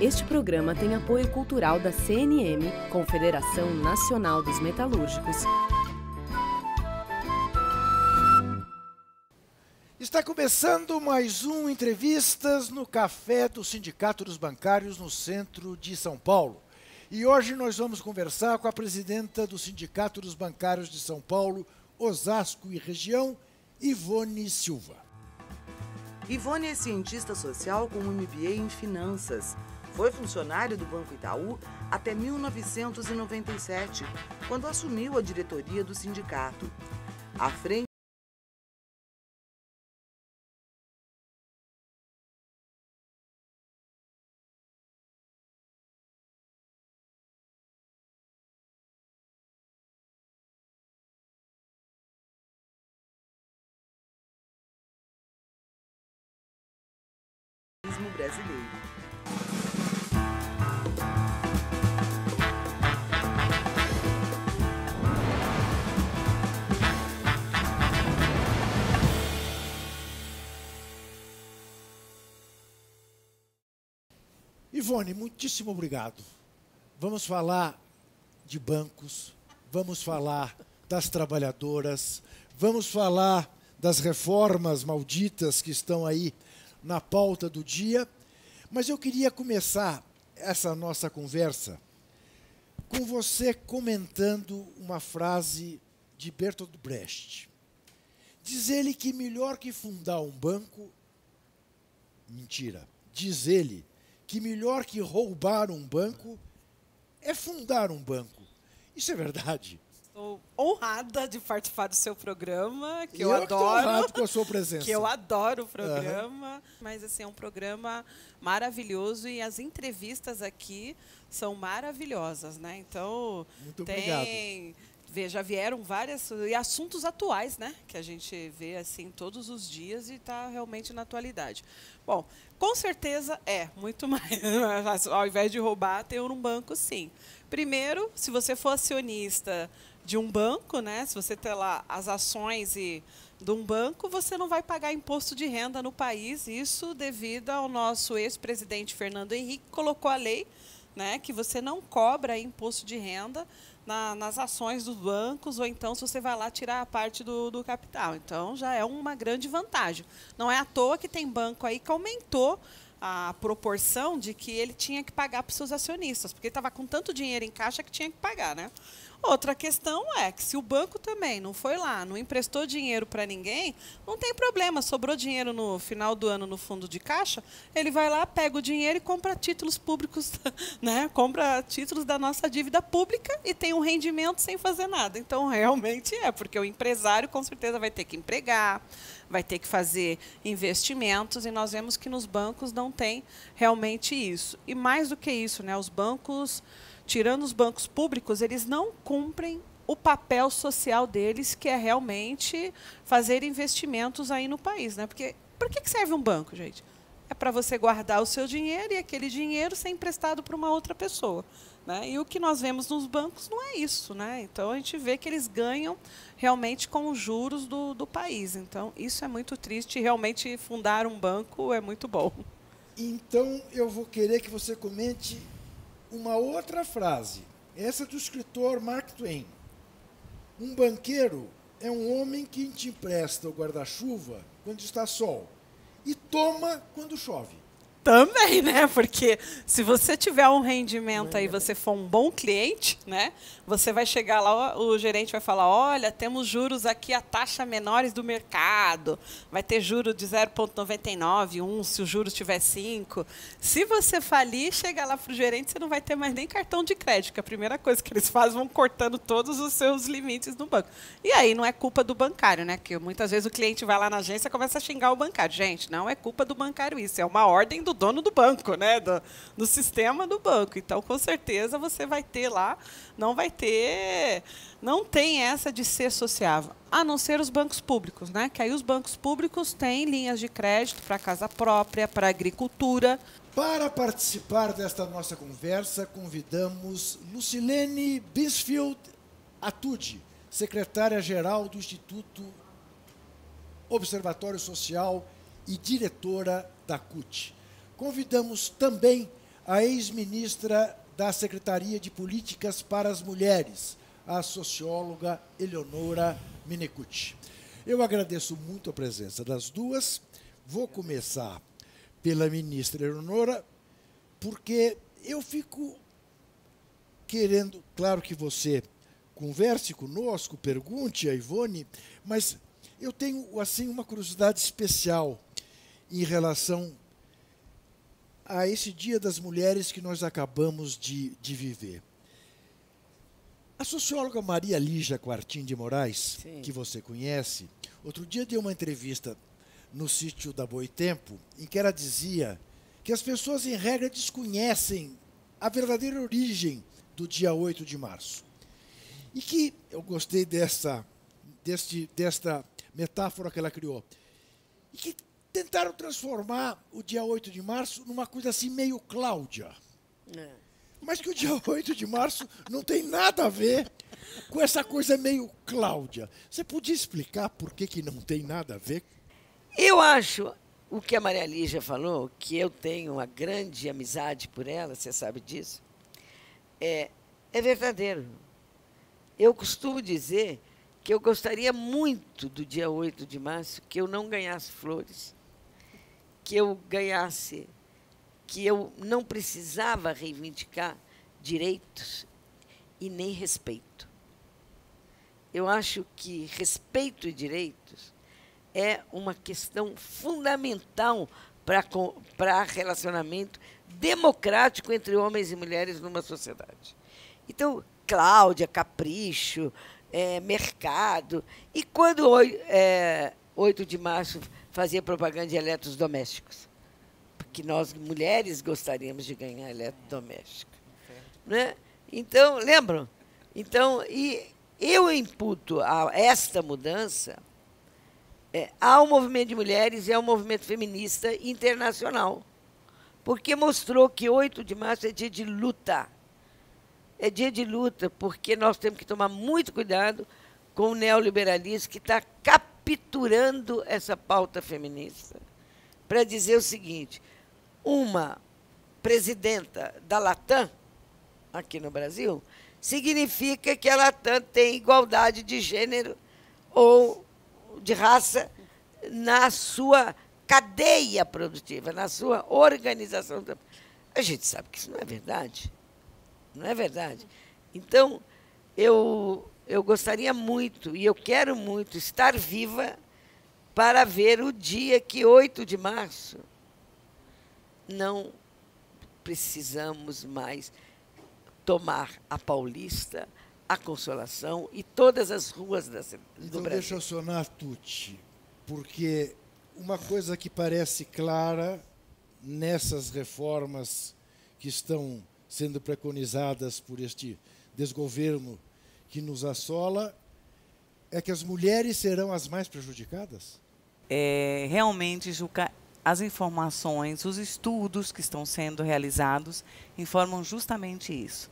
Este programa tem apoio cultural da CNM, Confederação Nacional dos Metalúrgicos. Está começando mais um Entrevistas no Café do Sindicato dos Bancários no centro de São Paulo. E hoje nós vamos conversar com a presidenta do Sindicato dos Bancários de São Paulo, Osasco e região, Ivone Silva. Ivone é cientista social com um MBA em finanças. Foi funcionário do Banco Itaú até 1997, quando assumiu a diretoria do sindicato. À frente Ivone, muitíssimo obrigado. Vamos falar de bancos, vamos falar das trabalhadoras, vamos falar das reformas malditas que estão aí na pauta do dia, mas eu queria começar essa nossa conversa com você comentando uma frase de Bertolt Brecht. Diz ele que melhor que fundar um banco. Mentira. Diz ele que melhor que roubar um banco é fundar um banco. Isso é verdade. Estou honrada de participar do seu programa, que eu, eu adoro. honrado com a sua presença. Que eu adoro o programa. Uhum. Mas assim, é um programa maravilhoso e as entrevistas aqui são maravilhosas, né? Então, Muito tem obrigado. Vê, já vieram várias e assuntos atuais, né? Que a gente vê assim todos os dias e está realmente na atualidade. Bom, com certeza é muito mais. Ao invés de roubar, ter um banco, sim. Primeiro, se você for acionista de um banco, né? Se você tem lá as ações e de um banco, você não vai pagar imposto de renda no país. Isso devido ao nosso ex-presidente Fernando Henrique colocou a lei, né, que você não cobra imposto de renda na, nas ações dos bancos ou então se você vai lá tirar a parte do, do capital. Então já é uma grande vantagem. Não é à toa que tem banco aí que aumentou a proporção de que ele tinha que pagar para os seus acionistas, porque estava com tanto dinheiro em caixa que tinha que pagar, né? Outra questão é que se o banco também não foi lá, não emprestou dinheiro para ninguém, não tem problema, sobrou dinheiro no final do ano no fundo de caixa, ele vai lá, pega o dinheiro e compra títulos públicos, né? Compra títulos da nossa dívida pública e tem um rendimento sem fazer nada. Então, realmente é, porque o empresário com certeza vai ter que empregar, vai ter que fazer investimentos e nós vemos que nos bancos não tem realmente isso. E mais do que isso, né? Os bancos tirando os bancos públicos, eles não cumprem o papel social deles, que é realmente fazer investimentos aí no país. Né? Porque para que serve um banco, gente? É para você guardar o seu dinheiro e aquele dinheiro ser emprestado para uma outra pessoa. Né? E o que nós vemos nos bancos não é isso. Né? Então a gente vê que eles ganham realmente com os juros do, do país. Então isso é muito triste. Realmente fundar um banco é muito bom. Então eu vou querer que você comente uma outra frase, essa do escritor Mark Twain. Um banqueiro é um homem que te empresta o guarda-chuva quando está sol e toma quando chove. Também, né? Porque se você tiver um rendimento aí, você for um bom cliente, né? Você vai chegar lá, o gerente vai falar: olha, temos juros aqui a taxa menores do mercado. Vai ter juro de 0,99, 1, se o juros tiver 5. Se você falir, chega lá para o gerente, você não vai ter mais nem cartão de crédito, que a primeira coisa que eles fazem vão cortando todos os seus limites no banco. E aí não é culpa do bancário, né? Que muitas vezes o cliente vai lá na agência e começa a xingar o bancário. Gente, não é culpa do bancário isso, é uma ordem do do dono do banco, né? Do, do sistema do banco. Então, com certeza, você vai ter lá, não vai ter. Não tem essa de ser sociável, a não ser os bancos públicos, né? Que aí os bancos públicos têm linhas de crédito para casa própria, para agricultura. Para participar desta nossa conversa, convidamos Lucilene Bisfield Atude, secretária-geral do Instituto Observatório Social e diretora da CUT. Convidamos também a ex-ministra da Secretaria de Políticas para as Mulheres, a socióloga Eleonora Minecucci. Eu agradeço muito a presença das duas. Vou começar pela ministra Eleonora, porque eu fico querendo, claro que você converse conosco, pergunte a Ivone, mas eu tenho assim uma curiosidade especial em relação a esse Dia das Mulheres que nós acabamos de, de viver. A socióloga Maria Lígia Quartim de Moraes, Sim. que você conhece, outro dia deu uma entrevista no sítio da Boitempo, em que ela dizia que as pessoas, em regra, desconhecem a verdadeira origem do dia 8 de março. E que eu gostei dessa, deste, desta metáfora que ela criou. E que tentaram transformar o dia 8 de março numa coisa assim meio Cláudia. É. Mas que o dia 8 de março não tem nada a ver com essa coisa meio Cláudia. Você podia explicar por que, que não tem nada a ver? Eu acho o que a Maria Lígia falou, que eu tenho uma grande amizade por ela, você sabe disso, é, é verdadeiro. Eu costumo dizer que eu gostaria muito do dia 8 de março que eu não ganhasse flores, que eu ganhasse, que eu não precisava reivindicar direitos e nem respeito. Eu acho que respeito e direitos é uma questão fundamental para relacionamento democrático entre homens e mulheres numa sociedade. Então, Cláudia, Capricho, é, Mercado. E quando é, 8 de março fazia propaganda de eletrodomésticos? Porque nós, mulheres, gostaríamos de ganhar eletrodoméstico. Né? Então, lembram? Então, e eu imputo a esta mudança é, ao movimento de mulheres e ao movimento feminista internacional. Porque mostrou que 8 de março é dia de luta. É dia de luta, porque nós temos que tomar muito cuidado com o neoliberalismo que está capturando essa pauta feminista. Para dizer o seguinte: uma presidenta da Latam, aqui no Brasil, significa que a Latam tem igualdade de gênero ou de raça na sua cadeia produtiva, na sua organização. A gente sabe que isso não é verdade. Não é verdade? Então, eu, eu gostaria muito, e eu quero muito, estar viva para ver o dia que, 8 de março, não precisamos mais tomar a Paulista, a Consolação e todas as ruas da, do então, Brasil. Deixa eu sonar, Tuti, porque uma coisa que parece clara nessas reformas que estão sendo preconizadas por este desgoverno que nos assola é que as mulheres serão as mais prejudicadas? É, realmente, Juca, as informações, os estudos que estão sendo realizados informam justamente isso.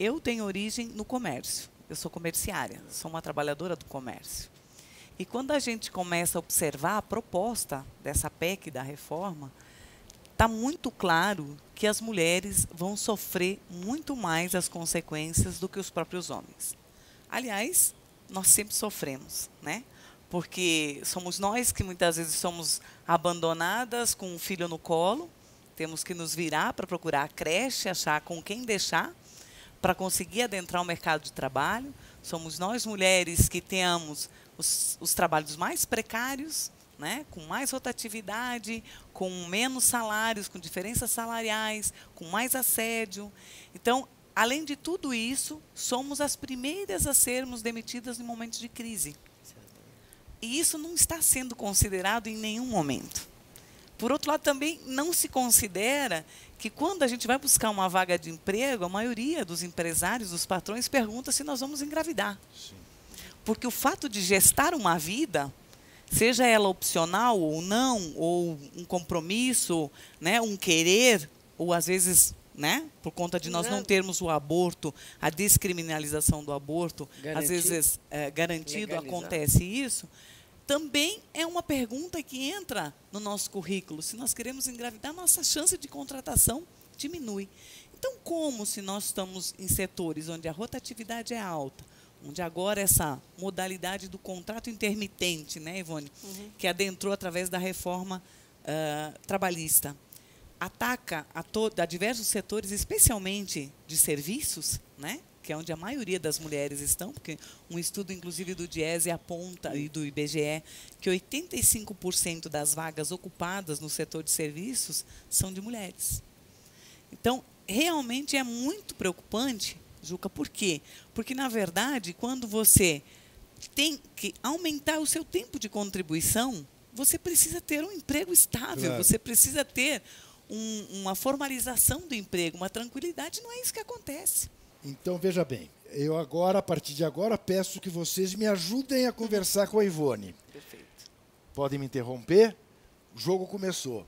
Eu tenho origem no comércio. Eu sou comerciária, sou uma trabalhadora do comércio. E quando a gente começa a observar a proposta dessa PEC da reforma, está muito claro que as mulheres vão sofrer muito mais as consequências do que os próprios homens. Aliás, nós sempre sofremos, né? Porque somos nós que muitas vezes somos abandonadas com um filho no colo, temos que nos virar para procurar a creche, achar com quem deixar para conseguir adentrar o mercado de trabalho. Somos nós, mulheres, que temos os, os trabalhos mais precários, né, com mais rotatividade, com menos salários, com diferenças salariais, com mais assédio. Então, além de tudo isso, somos as primeiras a sermos demitidas em momentos de crise. E isso não está sendo considerado em nenhum momento. Por outro lado, também não se considera que quando a gente vai buscar uma vaga de emprego, a maioria dos empresários, dos patrões, pergunta se nós vamos engravidar. Sim. Porque o fato de gestar uma vida, seja ela opcional ou não, ou um compromisso, né, um querer, ou às vezes, né, por conta de nós não termos o aborto, a descriminalização do aborto, garantido. às vezes é, garantido Legalizar. acontece isso, também é uma pergunta que entra no nosso currículo. Se nós queremos engravidar, nossa chance de contratação diminui. Então, como se nós estamos em setores onde a rotatividade é alta, onde agora essa modalidade do contrato intermitente, né, Ivone, uhum. que adentrou através da reforma uh, trabalhista, ataca a, a diversos setores, especialmente de serviços, né, que é onde a maioria das mulheres estão, porque um estudo, inclusive, do Diese aponta, e do IBGE, que 85% das vagas ocupadas no setor de serviços são de mulheres. Então, realmente é muito preocupante, Juca, por quê? Porque, na verdade, quando você tem que aumentar o seu tempo de contribuição, você precisa ter um emprego estável, claro. você precisa ter um, uma formalização do emprego, uma tranquilidade. Não é isso que acontece. Então, veja bem, eu agora, a partir de agora, peço que vocês me ajudem a conversar com a Ivone. Perfeito. Podem me interromper? O jogo começou.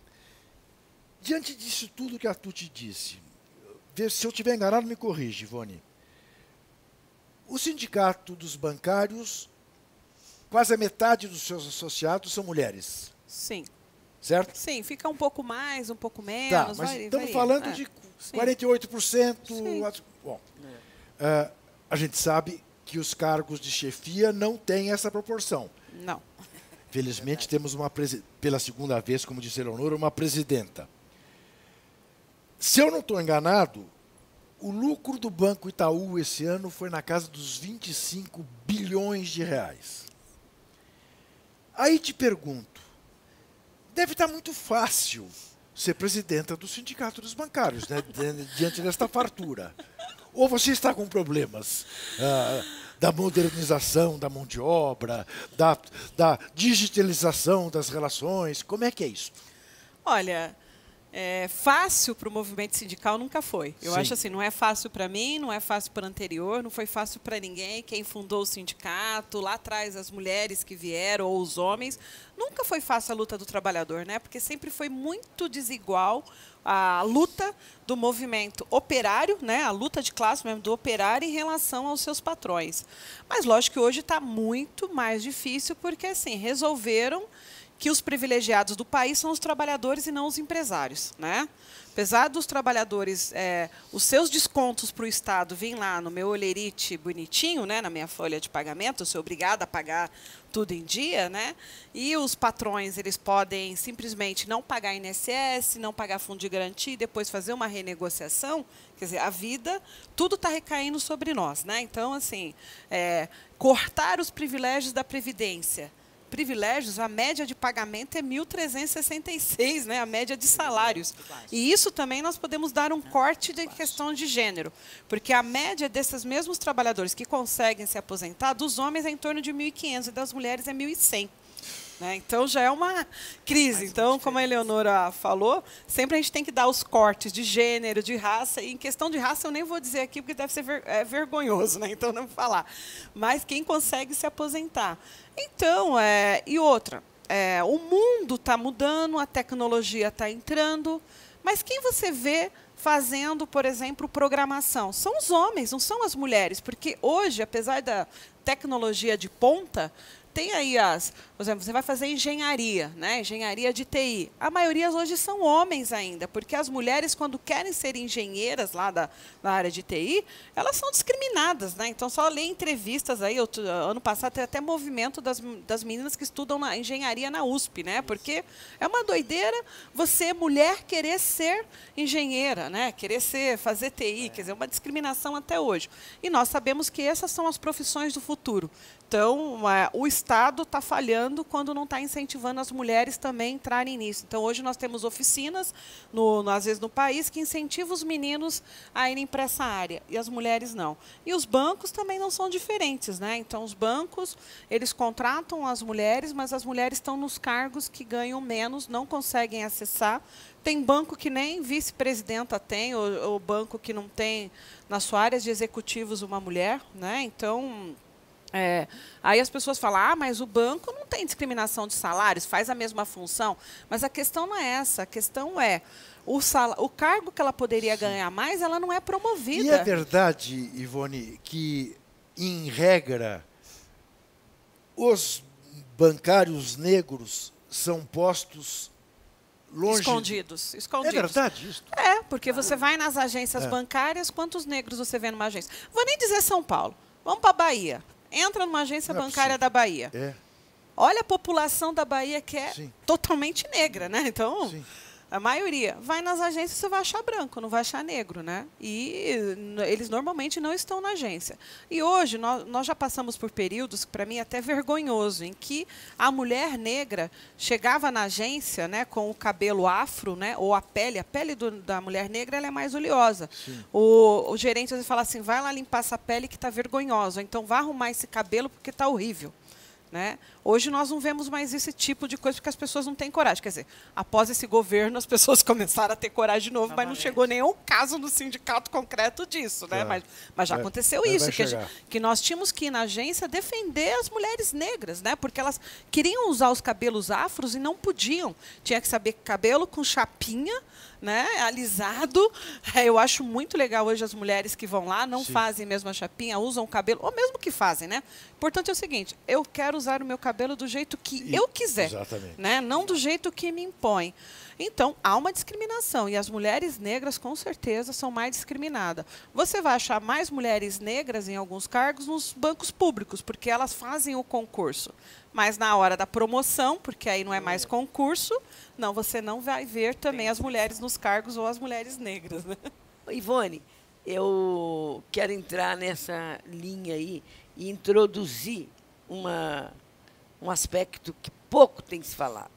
Diante disso tudo que a Tuti disse, se eu estiver enganado, me corrige, Ivone. O sindicato dos bancários, quase a metade dos seus associados são mulheres. Sim. Certo? Sim, fica um pouco mais, um pouco menos. Tá, mas vai, estamos vai, falando é. de 48%. Sim. Bom, é. uh, a gente sabe que os cargos de chefia não têm essa proporção. Não. Felizmente é temos uma pela segunda vez, como disse a Eleonora, uma presidenta. Se eu não estou enganado, o lucro do Banco Itaú esse ano foi na casa dos 25 bilhões de reais. Aí te pergunto, deve estar muito fácil ser presidenta do Sindicato dos Bancários, né, diante desta fartura. Ou você está com problemas ah, da modernização da mão de obra, da, da digitalização das relações? Como é que é isso? Olha, é, fácil para o movimento sindical nunca foi. Eu Sim. acho assim, não é fácil para mim, não é fácil para o anterior, não foi fácil para ninguém. Quem fundou o sindicato, lá atrás as mulheres que vieram ou os homens, nunca foi fácil a luta do trabalhador, né? Porque sempre foi muito desigual a luta do movimento operário, né, a luta de classe mesmo do operário em relação aos seus patrões. Mas lógico que hoje está muito mais difícil porque assim resolveram que os privilegiados do país são os trabalhadores e não os empresários. Né? Apesar dos trabalhadores, é, os seus descontos para o Estado vêm lá no meu olerite bonitinho, né, na minha folha de pagamento, eu sou obrigada a pagar tudo em dia, né? E os patrões, eles podem simplesmente não pagar INSS, não pagar fundo de garantia e depois fazer uma renegociação. Quer dizer, a vida, tudo está recaindo sobre nós, né? Então, assim, é, cortar os privilégios da Previdência privilégios, a média de pagamento é 1.366, né? a média de salários. E isso também nós podemos dar um corte de questão de gênero, porque a média desses mesmos trabalhadores que conseguem se aposentar, dos homens é em torno de 1.500 e das mulheres é 1.100. Né? Então já é uma crise. Então, como a Eleonora falou, sempre a gente tem que dar os cortes de gênero, de raça. E em questão de raça, eu nem vou dizer aqui, porque deve ser ver, é vergonhoso, né? então não vou falar. Mas quem consegue se aposentar. Então, é, e outra, é, o mundo está mudando, a tecnologia está entrando, mas quem você vê fazendo, por exemplo, programação? São os homens, não são as mulheres, porque hoje, apesar da tecnologia de ponta, tem aí as, por exemplo, você vai fazer engenharia, né? Engenharia de TI. A maioria hoje são homens ainda, porque as mulheres quando querem ser engenheiras lá da, da área de TI, elas são discriminadas, né? Então só ler entrevistas aí, eu, ano passado teve até movimento das, das meninas que estudam na engenharia na USP, né? Porque é uma doideira você mulher querer ser engenheira, né? Querer ser fazer TI, quer dizer, uma discriminação até hoje. E nós sabemos que essas são as profissões do futuro. Então, é, o Estado está falhando quando não está incentivando as mulheres também a entrarem nisso. Então, hoje nós temos oficinas, no, às vezes no país, que incentivam os meninos a irem para essa área, e as mulheres não. E os bancos também não são diferentes. Né? Então, os bancos, eles contratam as mulheres, mas as mulheres estão nos cargos que ganham menos, não conseguem acessar. Tem banco que nem vice-presidenta tem, ou, ou banco que não tem na sua área de executivos uma mulher. Né? Então é, aí as pessoas falam, ah, mas o banco não tem discriminação de salários, faz a mesma função. Mas a questão não é essa, a questão é o, sal, o cargo que ela poderia Sim. ganhar mais, ela não é promovida. E é verdade, Ivone, que, em regra, os bancários negros são postos longe. Escondidos. É Escondidos. verdade isso? É, porque você vai nas agências É. bancárias, quantos negros você vê numa agência? Vou nem dizer São Paulo. Vamos para Bahia. Entra numa agência é bancária possível. da Bahia. É. Olha a população da Bahia que é Sim. totalmente negra, né? Então, Sim. A maioria. Vai nas agências, você vai achar branco, não vai achar negro, né? E eles normalmente não estão na agência. E hoje, nós, nós já passamos por períodos, para mim, até vergonhoso, em que a mulher negra chegava na agência né, com o cabelo afro, né, ou a pele. A pele do- da mulher negra ela é mais oleosa. O, o gerente às vezes fala assim, vai lá limpar essa pele que está vergonhosa. Então, vá arrumar esse cabelo porque está horrível. Né? Hoje nós não vemos mais esse tipo de coisa porque as pessoas não têm coragem. Quer dizer, após esse governo, as pessoas começaram a ter coragem de novo, mas não Novamente. chegou nenhum caso no sindicato concreto disso. Né? Tá. Mas, mas já É, aconteceu mas isso, que, gente- que nós tínhamos que ir na agência defender as mulheres negras, né? porque elas queriam usar os cabelos afros e não podiam. Tinha que saber que cabelo com chapinha, né? alisado. É, eu acho muito legal hoje as mulheres que vão lá, não Sim. fazem mesmo a chapinha, usam o cabelo, ou mesmo que fazem, né? Importante é o seguinte, eu quero usar o meu cabelo do jeito que E- eu quiser. exatamente. Né? Não do jeito que me impõe. Então, há uma discriminação. E as mulheres negras, com certeza, são mais discriminadas. Você vai achar mais mulheres negras em alguns cargos nos bancos públicos, porque elas fazem o concurso. Mas na hora da promoção, porque aí não é mais concurso, não, você não vai ver também as mulheres nos cargos ou as mulheres negras. Né? Ivone, eu quero entrar nessa linha aí e introduzir uma, um aspecto que pouco tem se falado.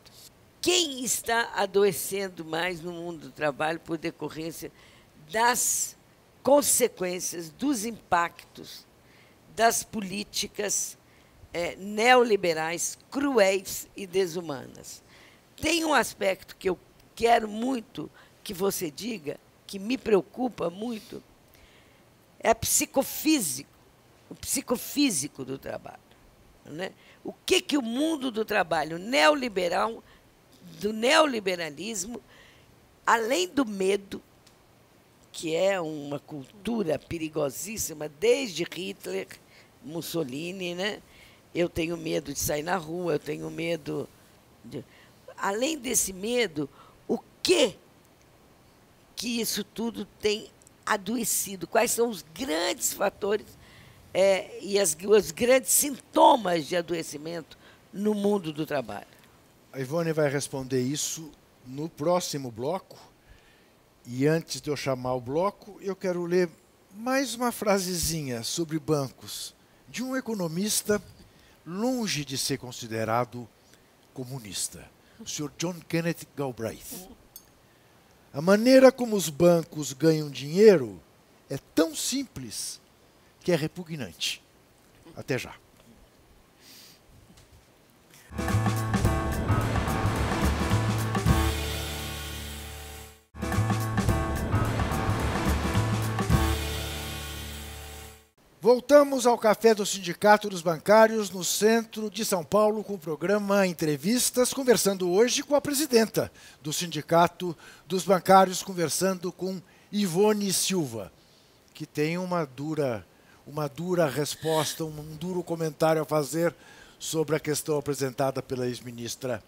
Quem está adoecendo mais no mundo do trabalho por decorrência das consequências, dos impactos das políticas eh, neoliberais cruéis e desumanas? Tem um aspecto que eu quero muito que você diga, que me preocupa muito, é psicofísico, o psicofísico do trabalho. Né? O que, que o mundo do trabalho neoliberal, do neoliberalismo, além do medo, que é uma cultura perigosíssima desde Hitler, Mussolini, né? Eu tenho medo de sair na rua, eu tenho medo de... Além desse medo, o que que isso tudo tem adoecido? Quais são os grandes fatores é, e as, os grandes sintomas de adoecimento no mundo do trabalho? A Ivone vai responder isso no próximo bloco. E antes de eu chamar o bloco, eu quero ler mais uma frasezinha sobre bancos de um economista longe de ser considerado comunista, o Sr. John Kenneth Galbraith. A maneira como os bancos ganham dinheiro é tão simples que é repugnante. Até já. Voltamos ao Café do Sindicato dos Bancários, no centro de São Paulo, com o programa Entrevistas, conversando hoje com a presidenta do Sindicato dos Bancários, conversando com Ivone Silva, que tem uma dura, uma dura resposta, um duro comentário a fazer sobre a questão apresentada pela ex-ministra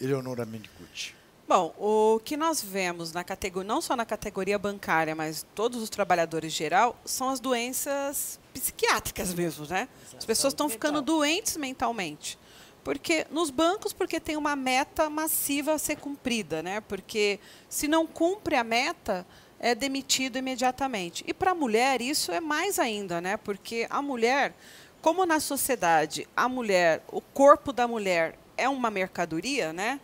Eleonora Mendicucci. Bom, o que nós vemos na categoria, não só na categoria bancária, mas todos os trabalhadores em geral, são as doenças psiquiátricas mesmo, né? As pessoas estão ficando doentes mentalmente. Porque nos bancos, porque tem uma meta massiva a ser cumprida, né? Porque se não cumpre a meta, é demitido imediatamente. E para a mulher isso é mais ainda, né? Porque a mulher, como na sociedade, a mulher, o corpo da mulher é uma mercadoria, né?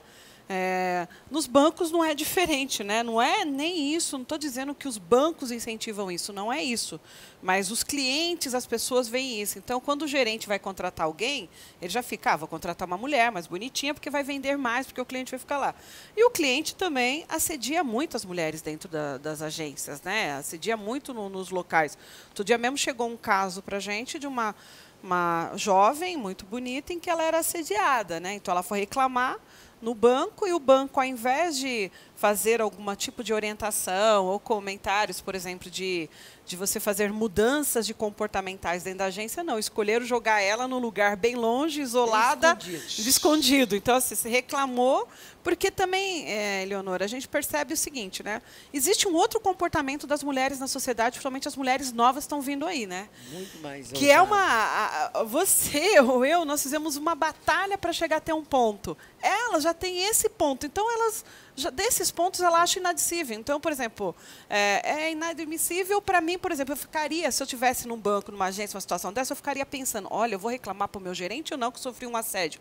É, nos bancos não é diferente, né? Não é nem isso. Não estou dizendo que os bancos incentivam isso, não é isso. Mas os clientes, as pessoas veem isso. Então, quando o gerente vai contratar alguém, ele já fica, ah, vou contratar uma mulher mais bonitinha porque vai vender mais, porque o cliente vai ficar lá. E o cliente também assedia muito as mulheres dentro da, das agências, né? Assedia muito no, nos locais. Outro dia mesmo chegou um caso para gente de uma uma jovem muito bonita em que ela era assediada, né? Então ela foi reclamar no banco e o banco, ao invés de fazer algum tipo de orientação ou comentários, por exemplo, de, de você fazer mudanças de comportamentais dentro da agência, não. Escolheram jogar ela num lugar bem longe, isolada, escondido. escondido. Então, assim, se reclamou, porque também, é, Leonora, a gente percebe o seguinte, né? Existe um outro comportamento das mulheres na sociedade, principalmente as mulheres novas estão vindo aí, né? Muito mais. Que é uma. a- a- Você ou eu, nós fizemos uma batalha para chegar até um ponto. Elas já têm esse ponto. Então, elas. Já, desses pontos ela acha inadmissível. Então, por exemplo, é, é inadmissível para mim, por exemplo, eu ficaria, se eu tivesse num banco, numa agência, uma situação dessa, eu ficaria pensando, olha, eu vou reclamar para o meu gerente ou não que sofri um assédio.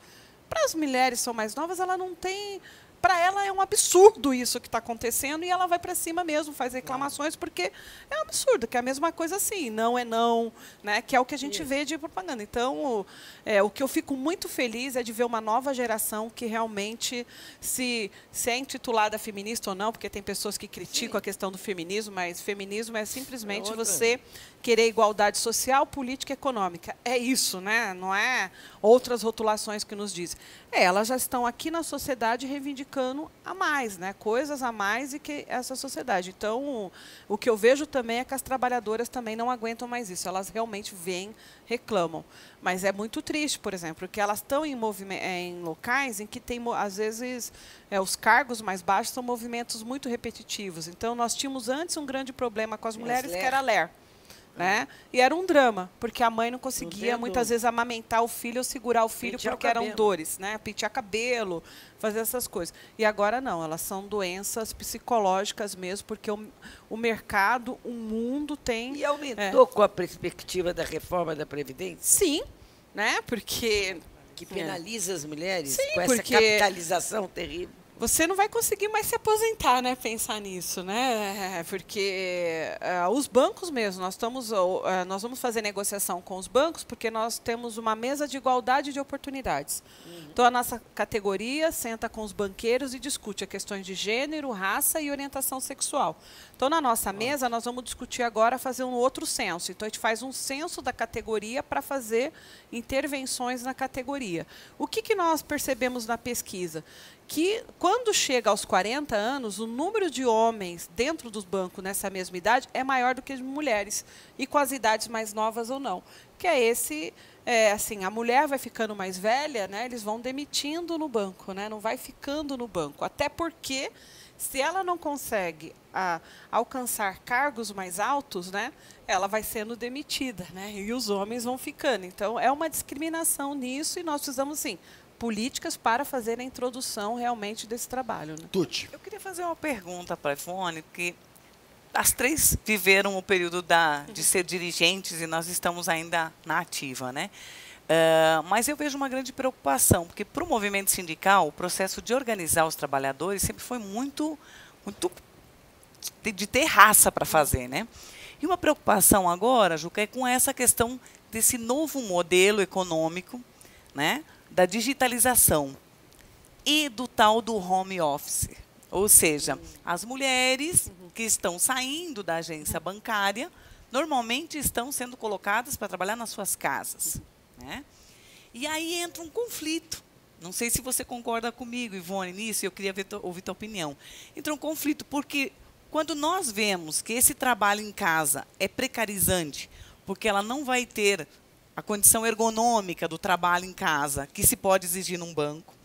Para as mulheres são mais novas, ela não tem. Para ela é um absurdo isso que está acontecendo e ela vai para cima mesmo, faz reclamações, porque é um absurdo, que é a mesma coisa assim, não é não, né? que é o que a gente vê de propaganda. Então, o, é, o que eu fico muito feliz é de ver uma nova geração que realmente, se, se é intitulada feminista ou não, porque tem pessoas que criticam a questão do feminismo, mas feminismo é simplesmente É você querer igualdade social, política e econômica. É isso, né? Não é outras rotulações que nos dizem. É, elas já estão aqui na sociedade reivindicando a mais, né? Coisas a mais e que essa sociedade. Então, o, que eu vejo também é que as trabalhadoras também não aguentam mais isso. Elas realmente vêm, reclamam. Mas é muito triste, por exemplo, que elas estão em, eh, em locais em que tem, às vezes, eh, os cargos mais baixos são movimentos muito repetitivos. Então, nós tínhamos antes um grande problema com as mulheres, que era a ler. Né? E era um drama, porque a mãe não conseguia tem muitas vezes amamentar o filho ou segurar o filho Pentear o porque eram cabelo. dores, né? Pentear cabelo, fazer essas coisas. E agora não, elas são doenças psicológicas mesmo, porque o, o mercado, o mundo tem. E aumentou com a perspectiva da reforma da Previdência, Sim, né? Porque que penaliza as mulheres Sim, com essa capitalização terrível. Você não vai conseguir mais se aposentar, né? Pensar nisso, né? Porque eh, os bancos mesmo, nós estamos, eh, nós vamos fazer negociação com os bancos porque nós temos uma mesa de igualdade de oportunidades. Então a nossa categoria senta com os banqueiros e discute a questões de gênero, raça e orientação sexual. Então na nossa mesa nós vamos discutir agora fazer um outro censo. Então a gente faz um censo da categoria para fazer intervenções na categoria. O que, que nós percebemos na pesquisa? Que quando chega aos 40 anos, o número de homens dentro dos bancos nessa mesma idade é maior do que de mulheres, e com as idades mais novas ou não. Que é esse, é, assim, a mulher vai ficando mais velha, né, eles vão demitindo no banco, né, não vai ficando no banco. Até porque, se ela não consegue a, alcançar cargos mais altos, né, ela vai sendo demitida, né, e os homens vão ficando. Então, é uma discriminação nisso, e nós precisamos, sim, políticas para fazer a introdução realmente desse trabalho. Né? Tuti. Eu queria fazer uma pergunta para a Ivone, porque as três viveram o período da, de ser dirigentes e nós estamos ainda na ativa, né? Ah, mas eu vejo uma grande preocupação, porque para o movimento sindical, o processo de organizar os trabalhadores sempre foi muito, muito de, de ter raça para fazer, né? E uma preocupação agora, Juca, é com essa questão desse novo modelo econômico, né? Da digitalização e do tal do home office. Ou seja, as mulheres que estão saindo da agência bancária normalmente estão sendo colocadas para trabalhar nas suas casas. Né? E aí entra um conflito. Não sei se você concorda comigo, Ivone, nisso, eu queria ver ouvir tua opinião. Entra um conflito, porque quando nós vemos que esse trabalho em casa é precarizante, porque ela não vai ter a condição ergonômica do trabalho em casa, que se pode exigir num banco,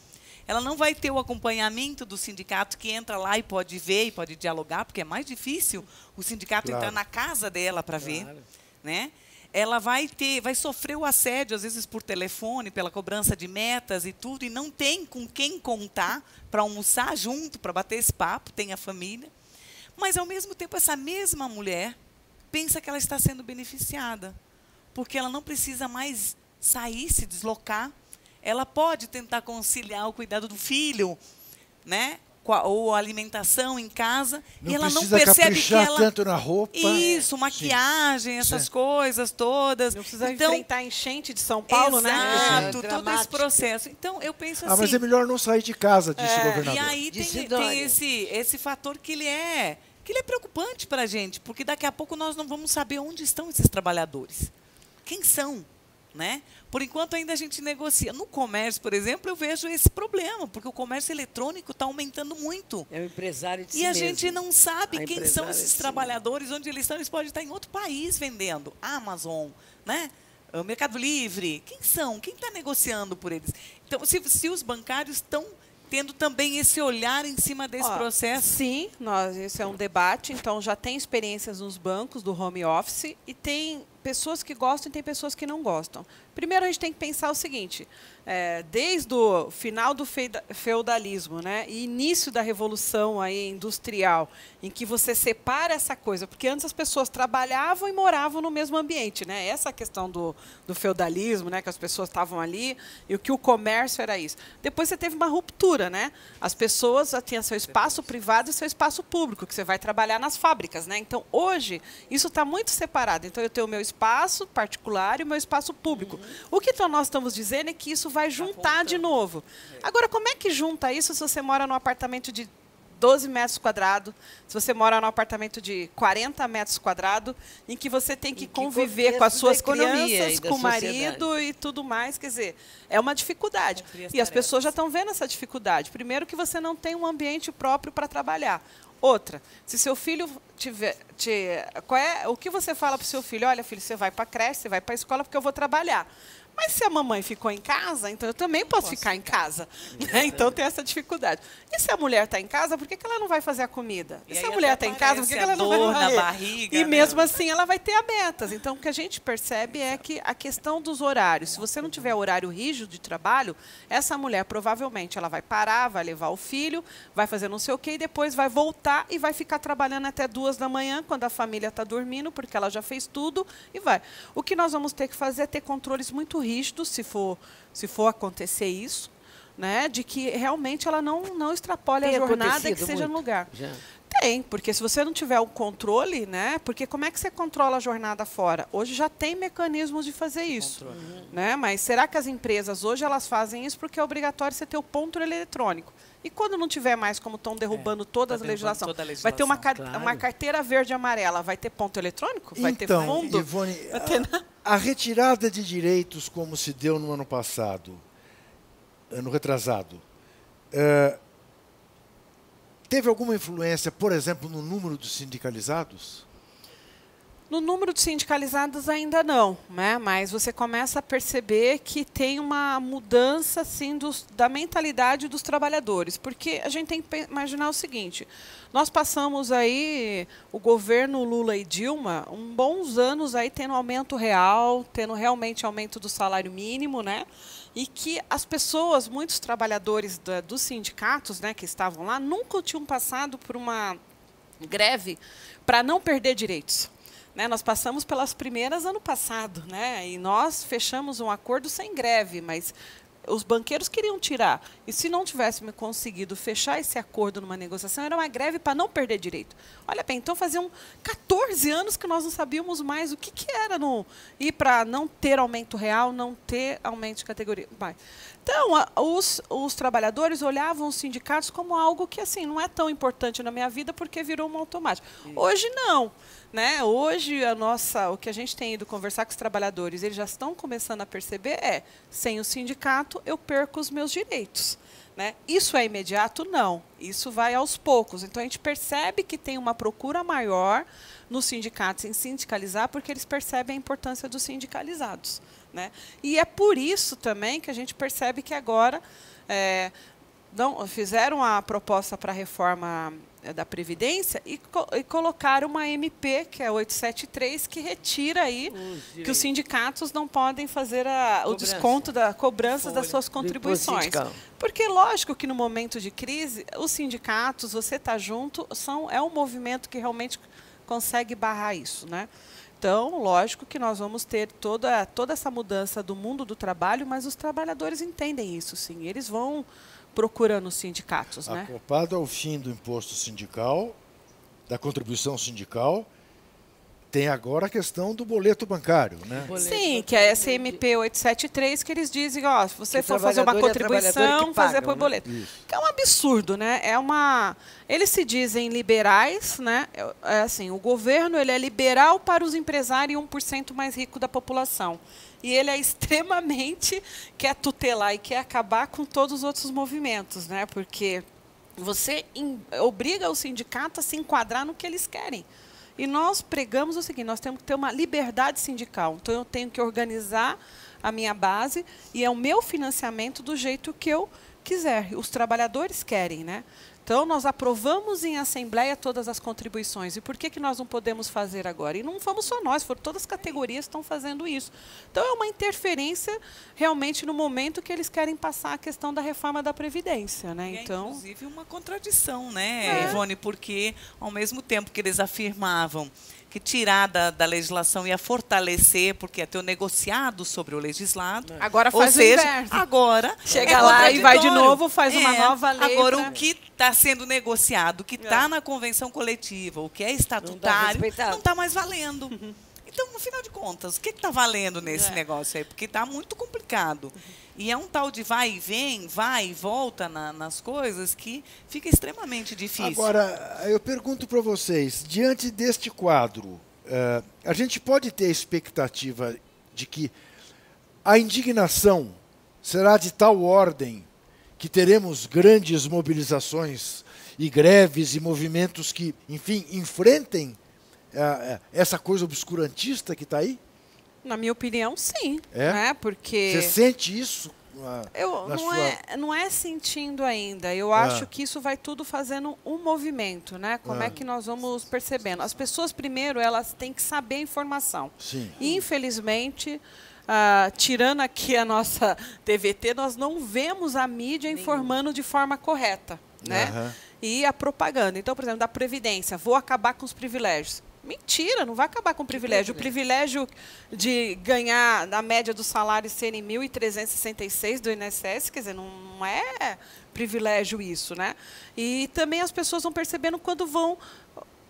ela não vai ter o acompanhamento do sindicato que entra lá e pode ver e pode dialogar, porque é mais difícil o sindicato Claro. entrar na casa dela para ver, né? Ela vai ter, vai sofrer o assédio às vezes por telefone, pela cobrança de metas e tudo, e não tem com quem contar para almoçar junto, para bater esse papo, tem a família. Mas ao mesmo tempo essa mesma mulher pensa que ela está sendo beneficiada, porque ela não precisa mais sair, se deslocar. Ela pode tentar conciliar o cuidado do filho, né? Ou a alimentação em casa. Não e ela não precisa percebe que caprichar ela. tanto na roupa. Isso, maquiagem, essas coisas todas. Não precisa então, enfrentar a enchente de São Paulo, né? Exato, É, todo esse processo. Então, eu penso Ah, assim. mas é melhor não sair de casa, disse o E governador. aí tem, Disse tem esse, esse fator que ele é que ele é preocupante para a gente, porque daqui a pouco nós não vamos saber onde estão esses trabalhadores. Quem são? Né? Por enquanto ainda a gente negocia. No comércio, por exemplo, eu vejo esse problema, porque o comércio eletrônico está aumentando muito. É o empresário de E si a mesmo. gente não sabe A quem são esses si trabalhadores, onde eles estão. Eles podem estar em outro país vendendo. Amazon, né? O Mercado Livre. Quem são? Quem está negociando por eles? Então, se, se os bancários estão tendo também esse olhar em cima desse Ó, processo. Sim, nós, esse é um debate. Então, já tem experiências nos bancos do home office e tem pessoas que gostam e tem pessoas que não gostam. Primeiro, a gente tem que pensar o seguinte: é, desde o final do feudalismo, né, e início da revolução aí industrial, em que você separa essa coisa, porque antes as pessoas trabalhavam e moravam no mesmo ambiente, né? Essa é questão do, do feudalismo, né, que as pessoas estavam ali e o que o comércio era isso. Depois você teve uma ruptura, né? As pessoas tinham seu espaço privado e seu espaço público, que você vai trabalhar nas fábricas, né? Então hoje isso está muito separado. Então eu tenho o meu espaço particular e o meu espaço público. O que nós estamos dizendo é que isso vai juntar de novo. Agora, como é que junta isso se você mora num apartamento de 12 metros quadrados, se você mora num apartamento de 40 metros quadrados, em que você tem que que conviver com as suas crianças, com o marido e tudo mais, quer dizer, é uma dificuldade. E as tarefas. pessoas já estão vendo essa dificuldade. Primeiro que você não tem um ambiente próprio para trabalhar. Outra, se seu filho tiver, te, qual é, o que você fala para o seu filho? Olha, filho, você vai para a creche, você vai para a escola porque eu vou trabalhar. Mas se a mamãe ficou em casa, então eu também posso, ficar em casa. né? Então tem essa dificuldade. E se a mulher está em casa, por que, que ela não vai fazer a comida? E, E se a mulher está em casa, por que, que ela não vai na barriga, E né? mesmo assim ela vai ter abertas. Então o que a gente percebe é que a questão dos horários, se você não tiver horário rígido de trabalho, essa mulher provavelmente ela vai parar, vai levar o filho, vai fazer não sei o quê e depois vai voltar e vai ficar trabalhando até duas da manhã quando a família está dormindo, porque ela já fez tudo e vai. O que nós vamos ter que fazer é ter controles muito rígidos, se for se for acontecer isso. Né, de que realmente ela não, não extrapole Tem a jornada e que seja no muito, lugar. já. Tem, porque se você não tiver o controle, né? Porque como é que você controla a jornada fora? Hoje já tem mecanismos de fazer isso, né? Mas será que as empresas hoje elas fazem isso porque é obrigatório você ter o ponto eletrônico? E quando não tiver mais, como estão derrubando toda, tá a derrubando legislação, toda a vai ter uma, legislação, claro. uma carteira verde e amarela, vai ter ponto eletrônico? Vai ter então, fundo? Ivone, Vai ter a, a retirada de direitos como se deu no ano passado, ano retrasado, eh, teve alguma influência, por exemplo, no número de sindicalizados? No número de sindicalizados ainda não, né? mas você começa a perceber que tem uma mudança assim, dos, da mentalidade dos trabalhadores. Porque a gente tem que imaginar o seguinte: nós passamos aí, o governo Lula e Dilma, um bons anos aí tendo aumento real, tendo realmente aumento do salário mínimo, né? E que as pessoas, muitos trabalhadores da- dos sindicatos né, que estavam lá, nunca tinham passado por uma greve para não perder direitos. Né, nós passamos pelas primeiras ano passado, né, e nós fechamos um acordo sem greve, mas os banqueiros queriam tirar. E se não tivéssemos conseguido fechar esse acordo numa negociação, era uma greve para não perder direito. Olha bem, então faziam 14 anos que nós não sabíamos mais o que, que era no, ir para não ter aumento real, não ter aumento de categoria. Vai. Então, a- os, os trabalhadores olhavam os sindicatos como algo que assim não é tão importante na minha vida porque virou um automático. Hoje não. Né? Hoje a nossa, o que a gente tem ido conversar com os trabalhadores, eles já estão começando a perceber é, sem o sindicato eu perco os meus direitos. Né? Isso é imediato? Não. Isso vai aos poucos. Então a gente percebe que tem uma procura maior nos sindicatos em sindicalizar, porque eles percebem a importância dos sindicalizados. Né? E é por isso também que a gente percebe que agora é, não, fizeram a proposta para a reforma da Previdência e, co- e colocaram uma MP, que é 873, que retira aí que os sindicatos não podem fazer a- o Cobrança. desconto da cobrança das Folha. suas Do imposto contribuições. Porque, lógico que no momento de crise, os sindicatos, você está junto, são, é um movimento que realmente consegue barrar isso. Né? Então, lógico que nós vamos ter toda, toda essa mudança do mundo do trabalho, mas os trabalhadores entendem isso, sim. Eles vão procurando os sindicatos. Né? Acoplado ao fim do imposto sindical, da contribuição sindical, tem agora a questão do boleto bancário, né? Boleto Sim, que é a SMP 873, que eles dizem, ó, se você Que for fazer uma é contribuição, que fazer por né? boleto. Isso. Que é um absurdo, né? É uma. Eles se dizem liberais, né? É, é assim, o governo ele é liberal para os empresários e 1% mais rico da população. E ele é extremamente quer tutelar e quer acabar com todos os outros movimentos, né? Porque você em- obriga o sindicato a se enquadrar no que eles querem. E nós pregamos o seguinte: nós temos que ter uma liberdade sindical. Então eu tenho que organizar a minha base e é o meu financiamento do jeito que eu quiser. Os trabalhadores querem, né? Então nós aprovamos em assembleia todas as contribuições. E por que que nós não podemos fazer agora? E não fomos só nós, foram todas as categorias que estão fazendo isso. Então é uma interferência realmente no momento que eles querem passar a questão da reforma da previdência, né? É, Então inclusive, uma contradição, né, É. Ivone? Porque, ao mesmo tempo que eles afirmavam que tirar da, da legislação ia fortalecer, porque ia ter o negociado sobre o legislado. Agora Ou faz o seja, inverso. agora Chega é lá e vai de novo, faz uma É, nova lei Agora, o que está sendo negociado, o que está É. na convenção coletiva, o que é estatutário, não está mais valendo. Então, no final de contas, o que está valendo nesse É. negócio aí? Porque está muito complicado. E é um tal de vai e vem, vai e volta na- nas coisas que fica extremamente difícil. Agora, eu pergunto para vocês, diante deste quadro, eh, a gente pode ter a expectativa de que a indignação será de tal ordem que teremos grandes mobilizações e greves e movimentos que, enfim, enfrentem essa coisa obscurantista que está aí? Na minha opinião, sim. É? Né? Porque. Você sente isso? ah, Eu, na não, sua- é, não é sentindo ainda. Eu Ah. acho que isso vai tudo fazendo um movimento, né? Como Ah. é que nós vamos percebendo? As pessoas, primeiro, elas têm que saber a informação. Sim. Infelizmente, ah, tirando aqui a nossa TVT, nós não vemos a mídia informando de forma correta, né? Aham. E a propaganda. Então, por exemplo, da Previdência, vou acabar com os privilégios. Mentira, não vai acabar com o privilégio. O privilégio de ganhar na média do salário serem 1.366 do INSS, quer dizer, não, é privilégio isso, né? E também as pessoas vão percebendo quando vão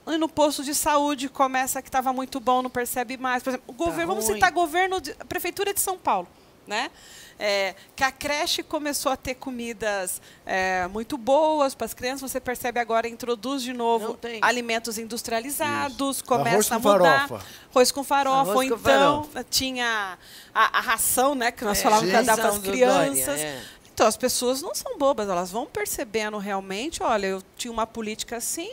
no posto de saúde, começa que estava muito bom, não percebe mais. Por exemplo, o governo, vamos ruim. citar governo, de, a Prefeitura de São Paulo, né? É, que a creche começou a ter comidas é, muito boas para as crianças, você percebe agora, introduz de novo alimentos industrializados, Isso. começa Arroz com a mudar. farofa. Arroz com farofa. Arroz ou com então farofa. tinha a, a ração, né? Que nós É, falávamos para dar para as crianças. Dória, é. Então, as pessoas não são bobas, elas vão percebendo realmente, olha, eu tinha uma política assim,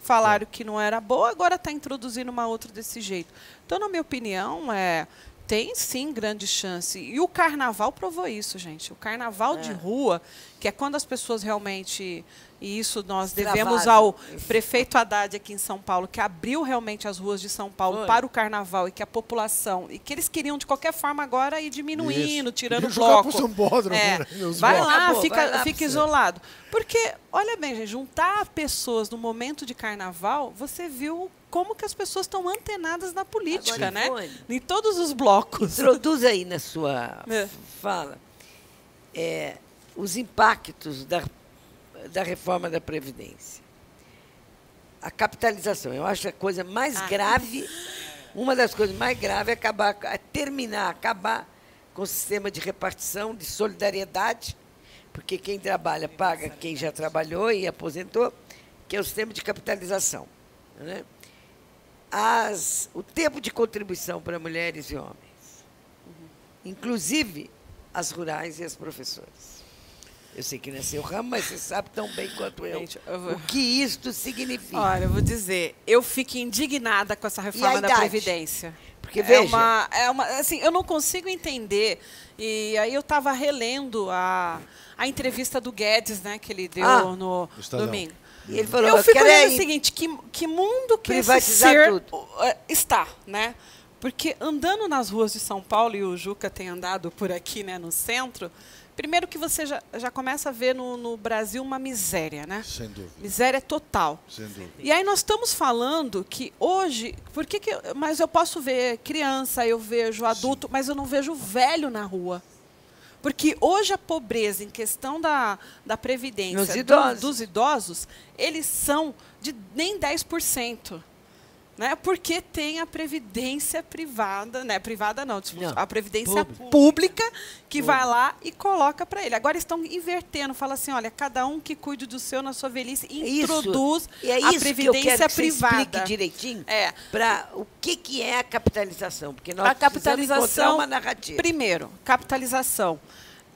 falaram que não era boa, agora está introduzindo uma outra desse jeito. Então, na minha opinião, é, tem sim grande chance. E o carnaval provou isso, gente. O carnaval de rua, que é quando as pessoas realmente. E isso nós devemos ao prefeito Haddad aqui em São Paulo, que abriu realmente as ruas de São Paulo Foi. para o carnaval e que a população. E que eles queriam, de qualquer forma, agora ir diminuindo, Isso. tirando o bloco. pro Sambódromo, É. né, os Vai blocos. lá, Acabou, fica, vai lá fica isolado. Porque, olha bem, gente, juntar pessoas no momento de carnaval, você viu como que as pessoas estão antenadas na política, Agora, né? Em todos os blocos. Introduz aí na sua É. fala é, os impactos da, da reforma da Previdência. A capitalização. Eu acho a coisa mais Ah. grave, uma das coisas mais graves é acabar, é terminar, acabar com o sistema de repartição, de solidariedade, porque quem trabalha paga quem já trabalhou e aposentou, que é o sistema de capitalização. né? As, o tempo de contribuição para mulheres e homens inclusive as rurais e as professoras. Eu sei que não é seu ramo, mas você sabe tão bem quanto eu, Gente, eu vou- o que isto significa. Olha, eu vou dizer, eu fico indignada com essa reforma da? Previdência. Porque, é veja- uma, é uma, assim, eu não consigo entender. E aí eu estava relendo a, a entrevista do Guedes, né, que ele deu Ah, no Estadão. domingo. E ele falou, eu fico é olhando o seguinte, que, que mundo que esse ser tudo. uh, está, né? Porque andando nas ruas de São Paulo, e o Juca tem andado por aqui, né, no centro, primeiro que você já, já começa a ver no, no Brasil uma miséria, né? Sem dúvida. Miséria total. Sem dúvida. E aí nós estamos falando que hoje, por que que eu- mas eu posso ver criança, eu vejo adulto, mas eu não vejo velho na rua. Porque hoje a pobreza em questão da, da previdência Nos do- idosos. dos idosos, eles são de nem 10%. Né? Porque tem a previdência privada, né? Privada não, desculpa, Não, a previdência pública. pública, que vai lá e coloca para ele. Agora estão invertendo, fala assim, olha, cada um que cuide do seu na sua velhice É isso. introduz E é a isso que eu previdência quero que você privada. explique direitinho É. para o que, que é a capitalização. Porque nós a capitalização, uma narrativa. primeiro, capitalização.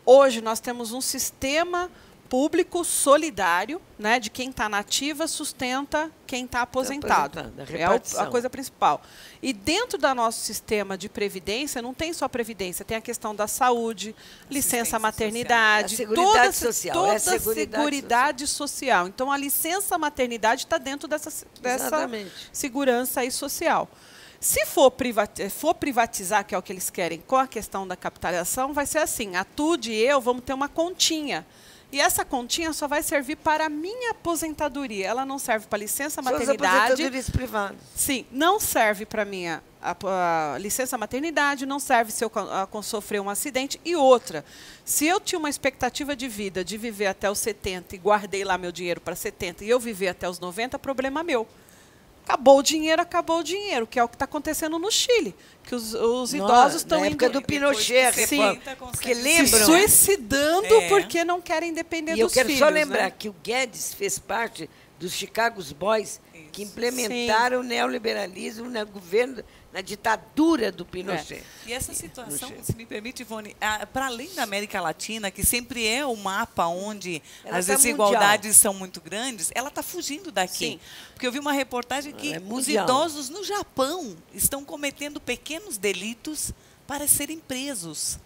Hoje nós temos um sistema público solidário, né, de quem está nativa sustenta quem está aposentado. aposentado, a é a repartição. coisa principal. E dentro do nosso sistema de previdência, não tem só previdência, tem a questão da saúde, licença maternidade, É a Seguridade toda, Social, toda é a a Seguridade seguridade social. Então a licença maternidade está dentro dessa, dessa Exatamente. segurança aí social. Se for, privati- for privatizar, que é o que eles querem, com a questão da capitalização, vai ser assim: a TUD e eu vamos ter uma continha. E essa continha só vai servir para a minha aposentadoria. Ela não serve para licença São as maternidade. aposentadorias privadas. Sim, não serve para minha a, a licença maternidade, não serve se eu a, co- sofrer um acidente. E outra, se eu tinha uma expectativa de vida de viver até os 70 e guardei lá meu dinheiro para 70 e eu viver até os 90, problema meu. Acabou o dinheiro, acabou o dinheiro, que é o que está acontecendo no Chile. Que os, os idosos estão indo do Pinochet, a Sim. Porque se lembram? suicidando É. porque não querem depender E eu dos quero filhos. só né? lembrar que o Guedes fez parte dos Chicago Boys que Isso. implementaram o neoliberalismo no governo, na ditadura do Pinochet. E essa situação, se me permite, Ivone, para além da América Latina, que sempre é o mapa onde Ela as tá desigualdades são muito grandes, ela está fugindo daqui. Sim. Porque eu vi uma reportagem que É os mundial. idosos no Japão estão cometendo pequenos delitos para serem presos.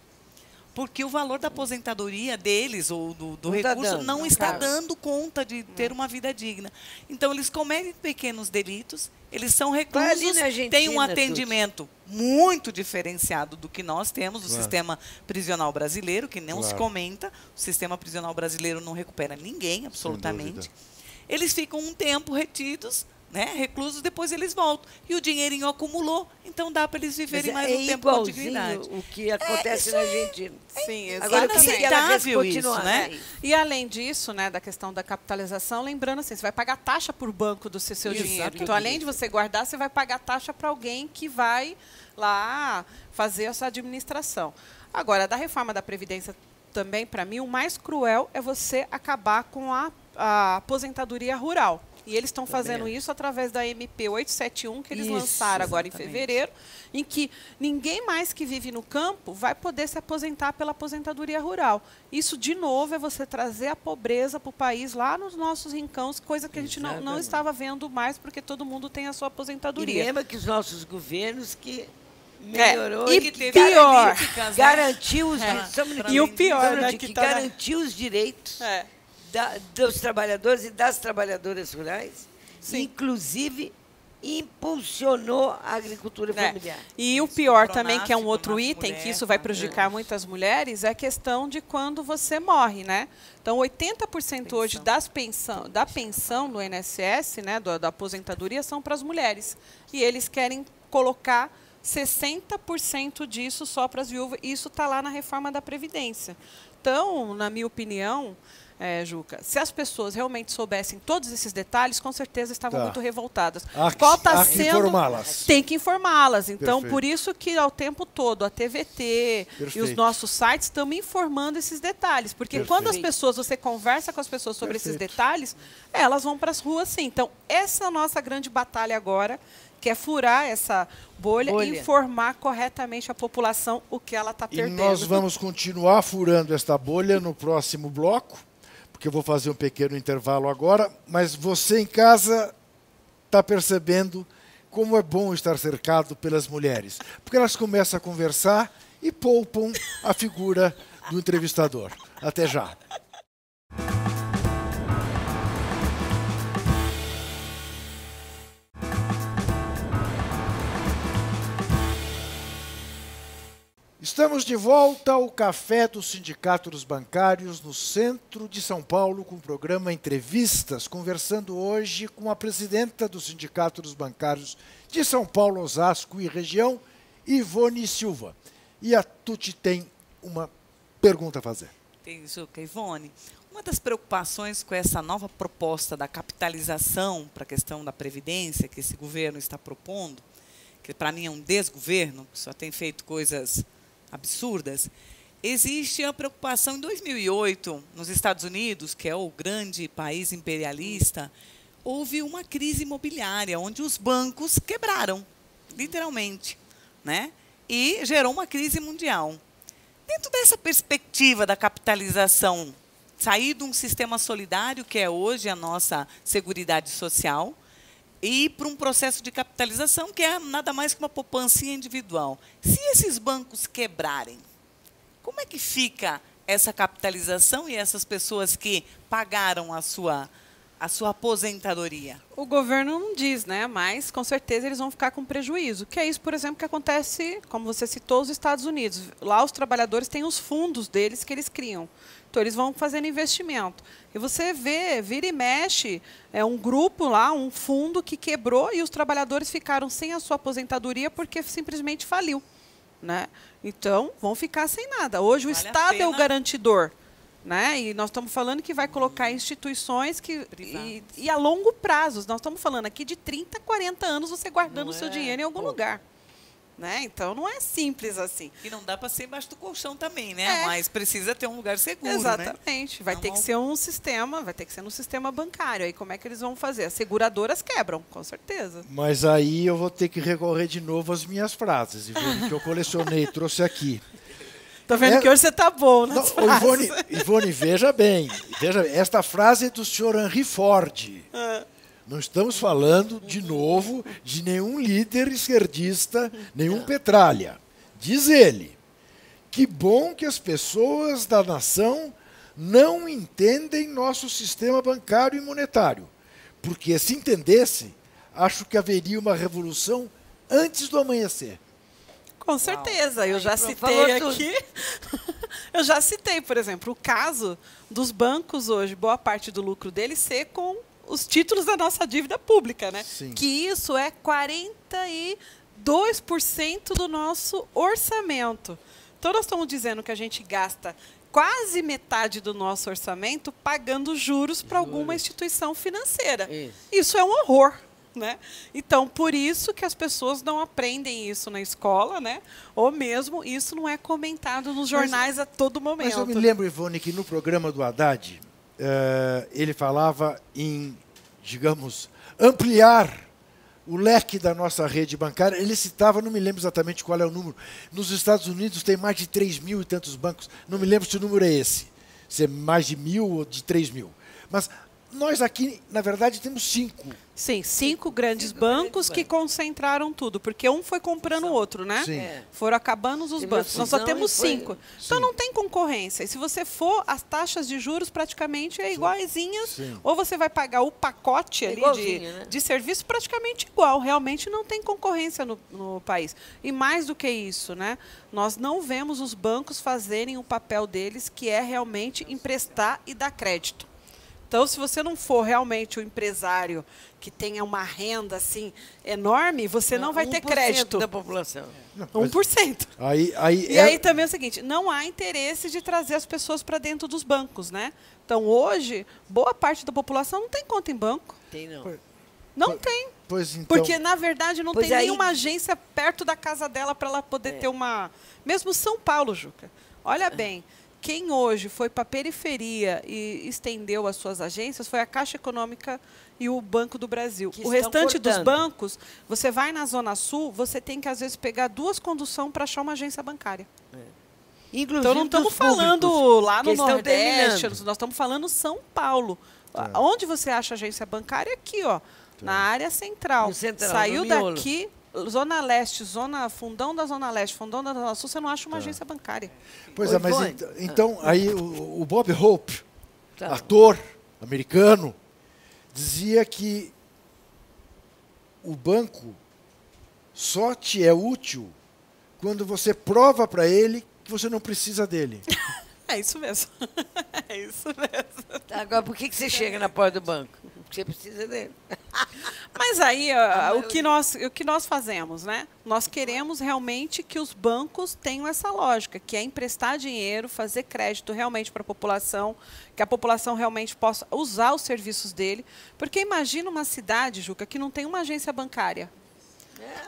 Porque o valor da aposentadoria deles, ou do, do Não tá recurso, dando, não, não está tá. dando conta de ter uma vida digna. Então, eles cometem pequenos delitos, eles são reclusos, na Argentina, têm um atendimento muito diferenciado do que nós temos, o Claro. sistema prisional brasileiro, que não se Claro. comenta. O sistema prisional brasileiro não recupera ninguém, absolutamente. Eles ficam um tempo retidos, né, reclusos, depois eles voltam. E o dinheirinho acumulou, então dá para eles Mas viverem é mais um tempo com igualzinho dignidade. o que acontece na Argentina. Sim, Agora, eu queria que ela inaceitável isso, né? E além disso, né, da questão da capitalização, lembrando assim, você vai pagar taxa por banco do seu, seu dinheiro. Exatamente. Então, além de você guardar, você vai pagar taxa para alguém que vai lá fazer essa administração. Agora, da reforma da Previdência também, para mim, o mais cruel é você acabar com a, a aposentadoria rural. E eles estão fazendo isso através da MP 871, que eles Isso, lançaram agora em exatamente. fevereiro, em que ninguém mais que vive no campo vai poder se aposentar pela aposentadoria rural. Isso, de novo, é você trazer a pobreza para o país lá nos nossos rincões, coisa que a gente não, não estava vendo mais, porque todo mundo tem a sua E aposentadoria. lembra que os nossos governos que É, melhorou e que teve pior. garantiu os É. direitos. E o pior, né, que que tá na- garantiu os direitos É. da- dos trabalhadores e das trabalhadoras rurais, Sim. inclusive impulsionou a agricultura É. familiar. E o pior também, que é um outro item, que Mulher, isso vai tá? prejudicar muitas mulheres, é a questão de quando você morre, né? Então, 80% hoje das pensão, da pensão do INSS, né, do- da aposentadoria, são para as mulheres. E eles querem colocar 60% disso só para as viúvas. E isso está lá na reforma da Previdência. Então, na minha opinião, é, Juca, se as pessoas realmente soubessem todos esses detalhes, com certeza estavam Tá. muito revoltadas. Há que- Qual sendo informá-las. tem que informá-las. Então, Perfeito. por isso que ao tempo todo a TVT e os Perfeito. nossos sites estão me informando esses detalhes. Porque Perfeito. quando as pessoas, você conversa com as pessoas sobre esses Perfeito. detalhes, elas vão para as ruas sim. Então, essa é a nossa grande batalha agora, que é furar essa bolha, Bolha. e informar corretamente a população o que ela está E perdendo. nós vamos continuar furando esta bolha no próximo bloco, porque eu vou fazer um pequeno intervalo agora, mas você em casa está percebendo como é bom estar cercado pelas mulheres, porque elas começam a conversar e poupam a figura do entrevistador. Até já. Estamos de volta ao Café do Sindicato dos Bancários, no centro de São Paulo, com o programa Entrevistas, conversando hoje com a presidenta do Sindicato dos Bancários de São Paulo, Osasco e região, Ivone Silva. E a Tuti tem uma pergunta a fazer. Tem Juca, Ivone. Uma das preocupações com essa nova proposta da capitalização para a questão da Previdência que esse governo está propondo, que para mim é um desgoverno, que só tem feito coisas absurdas, existe a preocupação em 2008, nos Estados Unidos, que é o grande país imperialista, houve uma crise imobiliária, onde os bancos quebraram, literalmente, né? e gerou uma crise mundial. Dentro dessa perspectiva da capitalização, sair de um sistema solidário, que é hoje a nossa Seguridade Social, e ir para um processo de capitalização que é nada mais que uma poupança individual. Se esses bancos quebrarem, como é que fica essa capitalização e essas pessoas que pagaram a sua a sua aposentadoria? O governo não diz, né? Mas com certeza eles vão ficar com prejuízo. Que é isso, por exemplo, que acontece, como você citou, os Estados Unidos. Lá os trabalhadores têm os fundos deles que eles criam. Então eles vão fazendo investimento. E você vê, vira e mexe, é um grupo lá, um fundo que quebrou e os trabalhadores ficaram sem a sua aposentadoria porque simplesmente faliu. Né? Então, vão ficar sem nada. Hoje vale o Estado é o garantidor. Né? E nós estamos falando que vai colocar instituições que e, e, a longo prazo. Nós estamos falando aqui de 30, 40 anos você guardando o seu é dinheiro em algum lugar. Né? Então não é simples assim. E não dá para ser embaixo do colchão também, né? É. Mas precisa ter um lugar seguro. Né? Exatamente. Né? Vai não ter que ser um sistema, vai ter que ser no sistema bancário. Aí como é que eles vão fazer? As seguradoras quebram, com certeza. Mas aí eu vou ter que recorrer de novo às minhas frases, que eu colecionei, trouxe aqui. Tô vendo é, que hoje você tá bom nas não, Ivone, Ivone, veja bem. Veja, esta frase é do senhor Henry Ford. É. Não estamos falando, de novo, de nenhum líder esquerdista, nenhum petralha. Diz ele: que bom que as pessoas da nação não entendem nosso sistema bancário e monetário. Porque se entendesse, acho que haveria uma revolução antes do amanhecer. Com certeza, eu já citei aqui. eu já citei, por exemplo, o caso dos bancos hoje, boa parte do lucro deles ser com os títulos da nossa dívida pública, né? Sim. Que isso é 42% do nosso orçamento. Então nós estamos dizendo que a gente gasta quase metade do nosso orçamento pagando juros para alguma instituição financeira. Isso. isso é um horror. Né? Então, por isso que as pessoas não aprendem isso na escola, né? ou mesmo isso não é comentado nos jornais mas, a todo momento. Mas eu me lembro, Ivone, que no programa do Haddad, uh, ele falava em, digamos, ampliar o leque da nossa rede bancária. Ele citava, não me lembro exatamente qual é o número, nos Estados Unidos tem mais de 3 mil e tantos bancos, não me lembro se o número é esse, se é mais de mil ou de 3 mil. Mas nós aqui, na verdade, temos cinco. Sim, cinco grandes cinco bancos grandes que concentraram tudo, porque um foi comprando o outro, né? Sim. É. Foram acabando os bancos. Nós só temos cinco. Então não tem concorrência. E se você for, as taxas de juros praticamente é iguaizinhas. Sim. Ou você vai pagar o pacote ali de, né? de serviço praticamente igual. Realmente não tem concorrência no, no país. E mais do que isso, né? Nós não vemos os bancos fazerem o papel deles, que é realmente emprestar e dar crédito. Então, se você não for realmente o um empresário que tenha uma renda assim enorme, você não, não vai ter crédito. da população. Não, 1%. Aí, aí e é... aí também é o seguinte, não há interesse de trazer as pessoas para dentro dos bancos, né? Então, hoje, boa parte da população não tem conta em banco. Tem não. Não tem. Pois então. Porque, na verdade, não pois tem aí... nenhuma agência perto da casa dela para ela poder é. ter uma... Mesmo São Paulo, Juca. Olha bem, quem hoje foi para a periferia e estendeu as suas agências foi a Caixa Econômica e o Banco do Brasil. Que o restante cortando. dos bancos, você vai na Zona Sul, você tem que, às vezes, pegar duas conduções para achar uma agência bancária. É. Inclusive então, não estamos falando lá no Nordeste, nós estamos falando São Paulo. É. Onde você acha agência bancária? Aqui, ó, na área central. central Saiu daqui, Zona Leste, zona fundão da Zona Leste, fundão da Zona Sul, você não acha uma tá. agência bancária. Pois Oi, é, mas ent então aí o, o, Bob Hope, tá. ator americano, dizia que o banco só te é útil quando você prova para ele que você não precisa dele. é isso mesmo. é isso mesmo. Agora, por que, que você chega na porta do banco? Você precisa dele. Mas aí, o, que nós, o que nós fazemos, né? Nós queremos realmente que os bancos tenham essa lógica, que é emprestar dinheiro, fazer crédito realmente para a população, que a população realmente possa usar os serviços dele. Porque imagina uma cidade, Juca, que não tem uma agência bancária.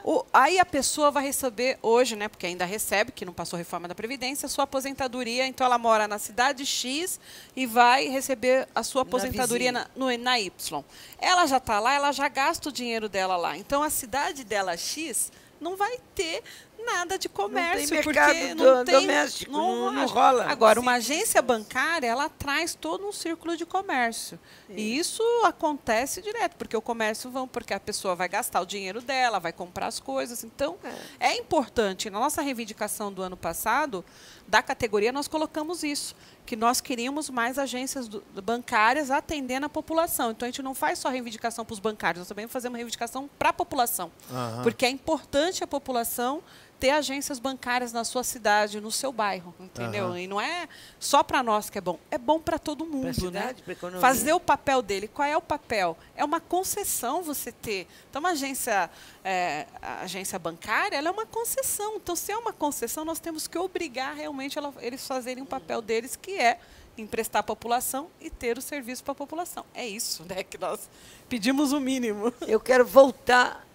O, aí a pessoa vai receber hoje, né, porque ainda recebe, que não passou reforma da Previdência, sua aposentadoria. Então ela mora na cidade X e vai receber a sua aposentadoria na, no, na Y. Ela já está lá, ela já gasta o dinheiro dela lá. Então a cidade dela X não vai ter nada de comércio, não porque não tem doméstico, não, não, rola. Agora, uma agência bancária, ela traz todo um círculo de comércio. Sim. E isso acontece direto, porque o comércio vão, porque a pessoa vai gastar o dinheiro dela, vai comprar as coisas. Então, é, é importante. Na nossa reivindicação do ano passado, da categoria, nós colocamos isso que nós queríamos mais agências do, bancárias atendendo a população. Então, a gente não faz só reivindicação para os bancários, nós também fazemos reivindicação para a população. Uhum. Porque é importante a população ter agências bancárias na sua cidade, no seu bairro, entendeu? Uhum. E não é só para nós que é bom, é bom para todo mundo, cidade, né? Fazer o papel dele. Qual é o papel? É uma concessão você ter. Então, uma agência, é, agência bancária, ela é uma concessão. Então, se é uma concessão, nós temos que obrigar realmente ela, eles fazerem o papel deles, que é emprestar à população e ter o serviço para a população. É isso, né? Que nós pedimos o mínimo. Eu quero voltar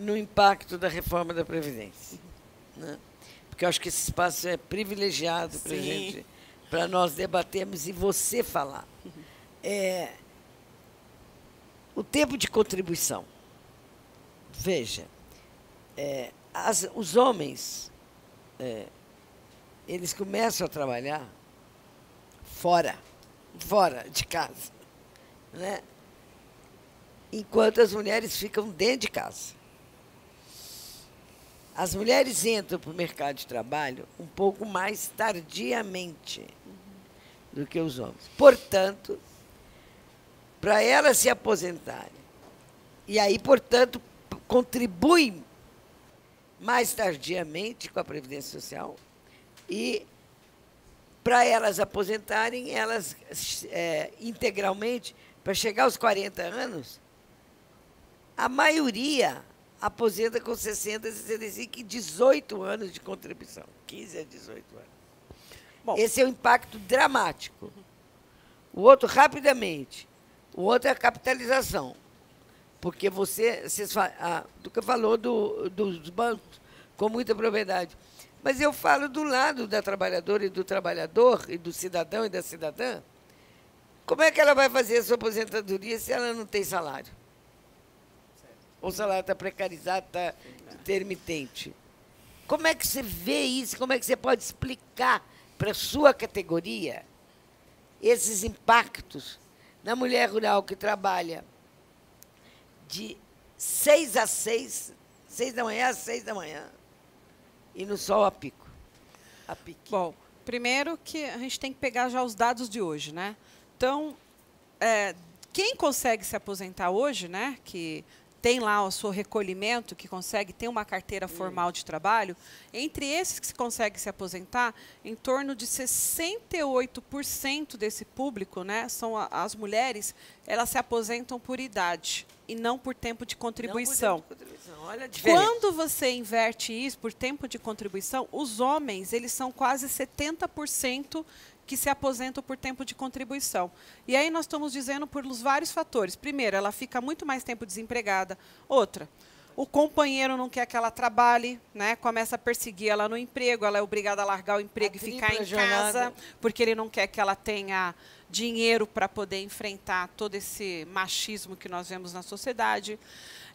no impacto da reforma da Previdência. Né? Porque eu acho que esse espaço é privilegiado para gente, para nós debatermos e você falar. É, o tempo de contribuição. Veja, é, as, os homens, é, eles começam a trabalhar fora, fora de casa, né? enquanto as mulheres ficam dentro de casa. As mulheres entram para o mercado de trabalho um pouco mais tardiamente do que os homens. Portanto, para elas se aposentarem, e aí, portanto, contribuem mais tardiamente com a Previdência Social, e para elas aposentarem, elas é, integralmente, para chegar aos 40 anos, a maioria aposenta com 60, 65 e 18 anos de contribuição. 15 a 18 anos. Bom. Esse é o impacto dramático. O outro, rapidamente. O outro é a capitalização. Porque você, vocês, a Duca falou do, dos bancos com muita propriedade. Mas eu falo do lado da trabalhadora e do trabalhador, e do cidadão e da cidadã. Como é que ela vai fazer a sua aposentadoria se ela não tem salário? O salário está precarizado, está intermitente. Como é que você vê isso? Como é que você pode explicar para a sua categoria esses impactos na mulher rural que trabalha de seis a seis, seis da manhã a seis da manhã, e no sol a pico? A pique. Bom, primeiro que a gente tem que pegar já os dados de hoje, né? Então, é, quem consegue se aposentar hoje, né? Que tem lá o seu recolhimento, que consegue ter uma carteira formal de trabalho, entre esses que se consegue se aposentar, em torno de 68% desse público, né, são a, as mulheres, elas se aposentam por idade e não por tempo de contribuição. Tempo de contribuição. Olha a Quando você inverte isso por tempo de contribuição, os homens, eles são quase 70% que se aposentam por tempo de contribuição. E aí nós estamos dizendo por vários fatores. Primeiro, ela fica muito mais tempo desempregada. Outra, o companheiro não quer que ela trabalhe, né? começa a perseguir ela no emprego, ela é obrigada a largar o emprego a e ficar em jornada. casa, porque ele não quer que ela tenha dinheiro para poder enfrentar todo esse machismo que nós vemos na sociedade.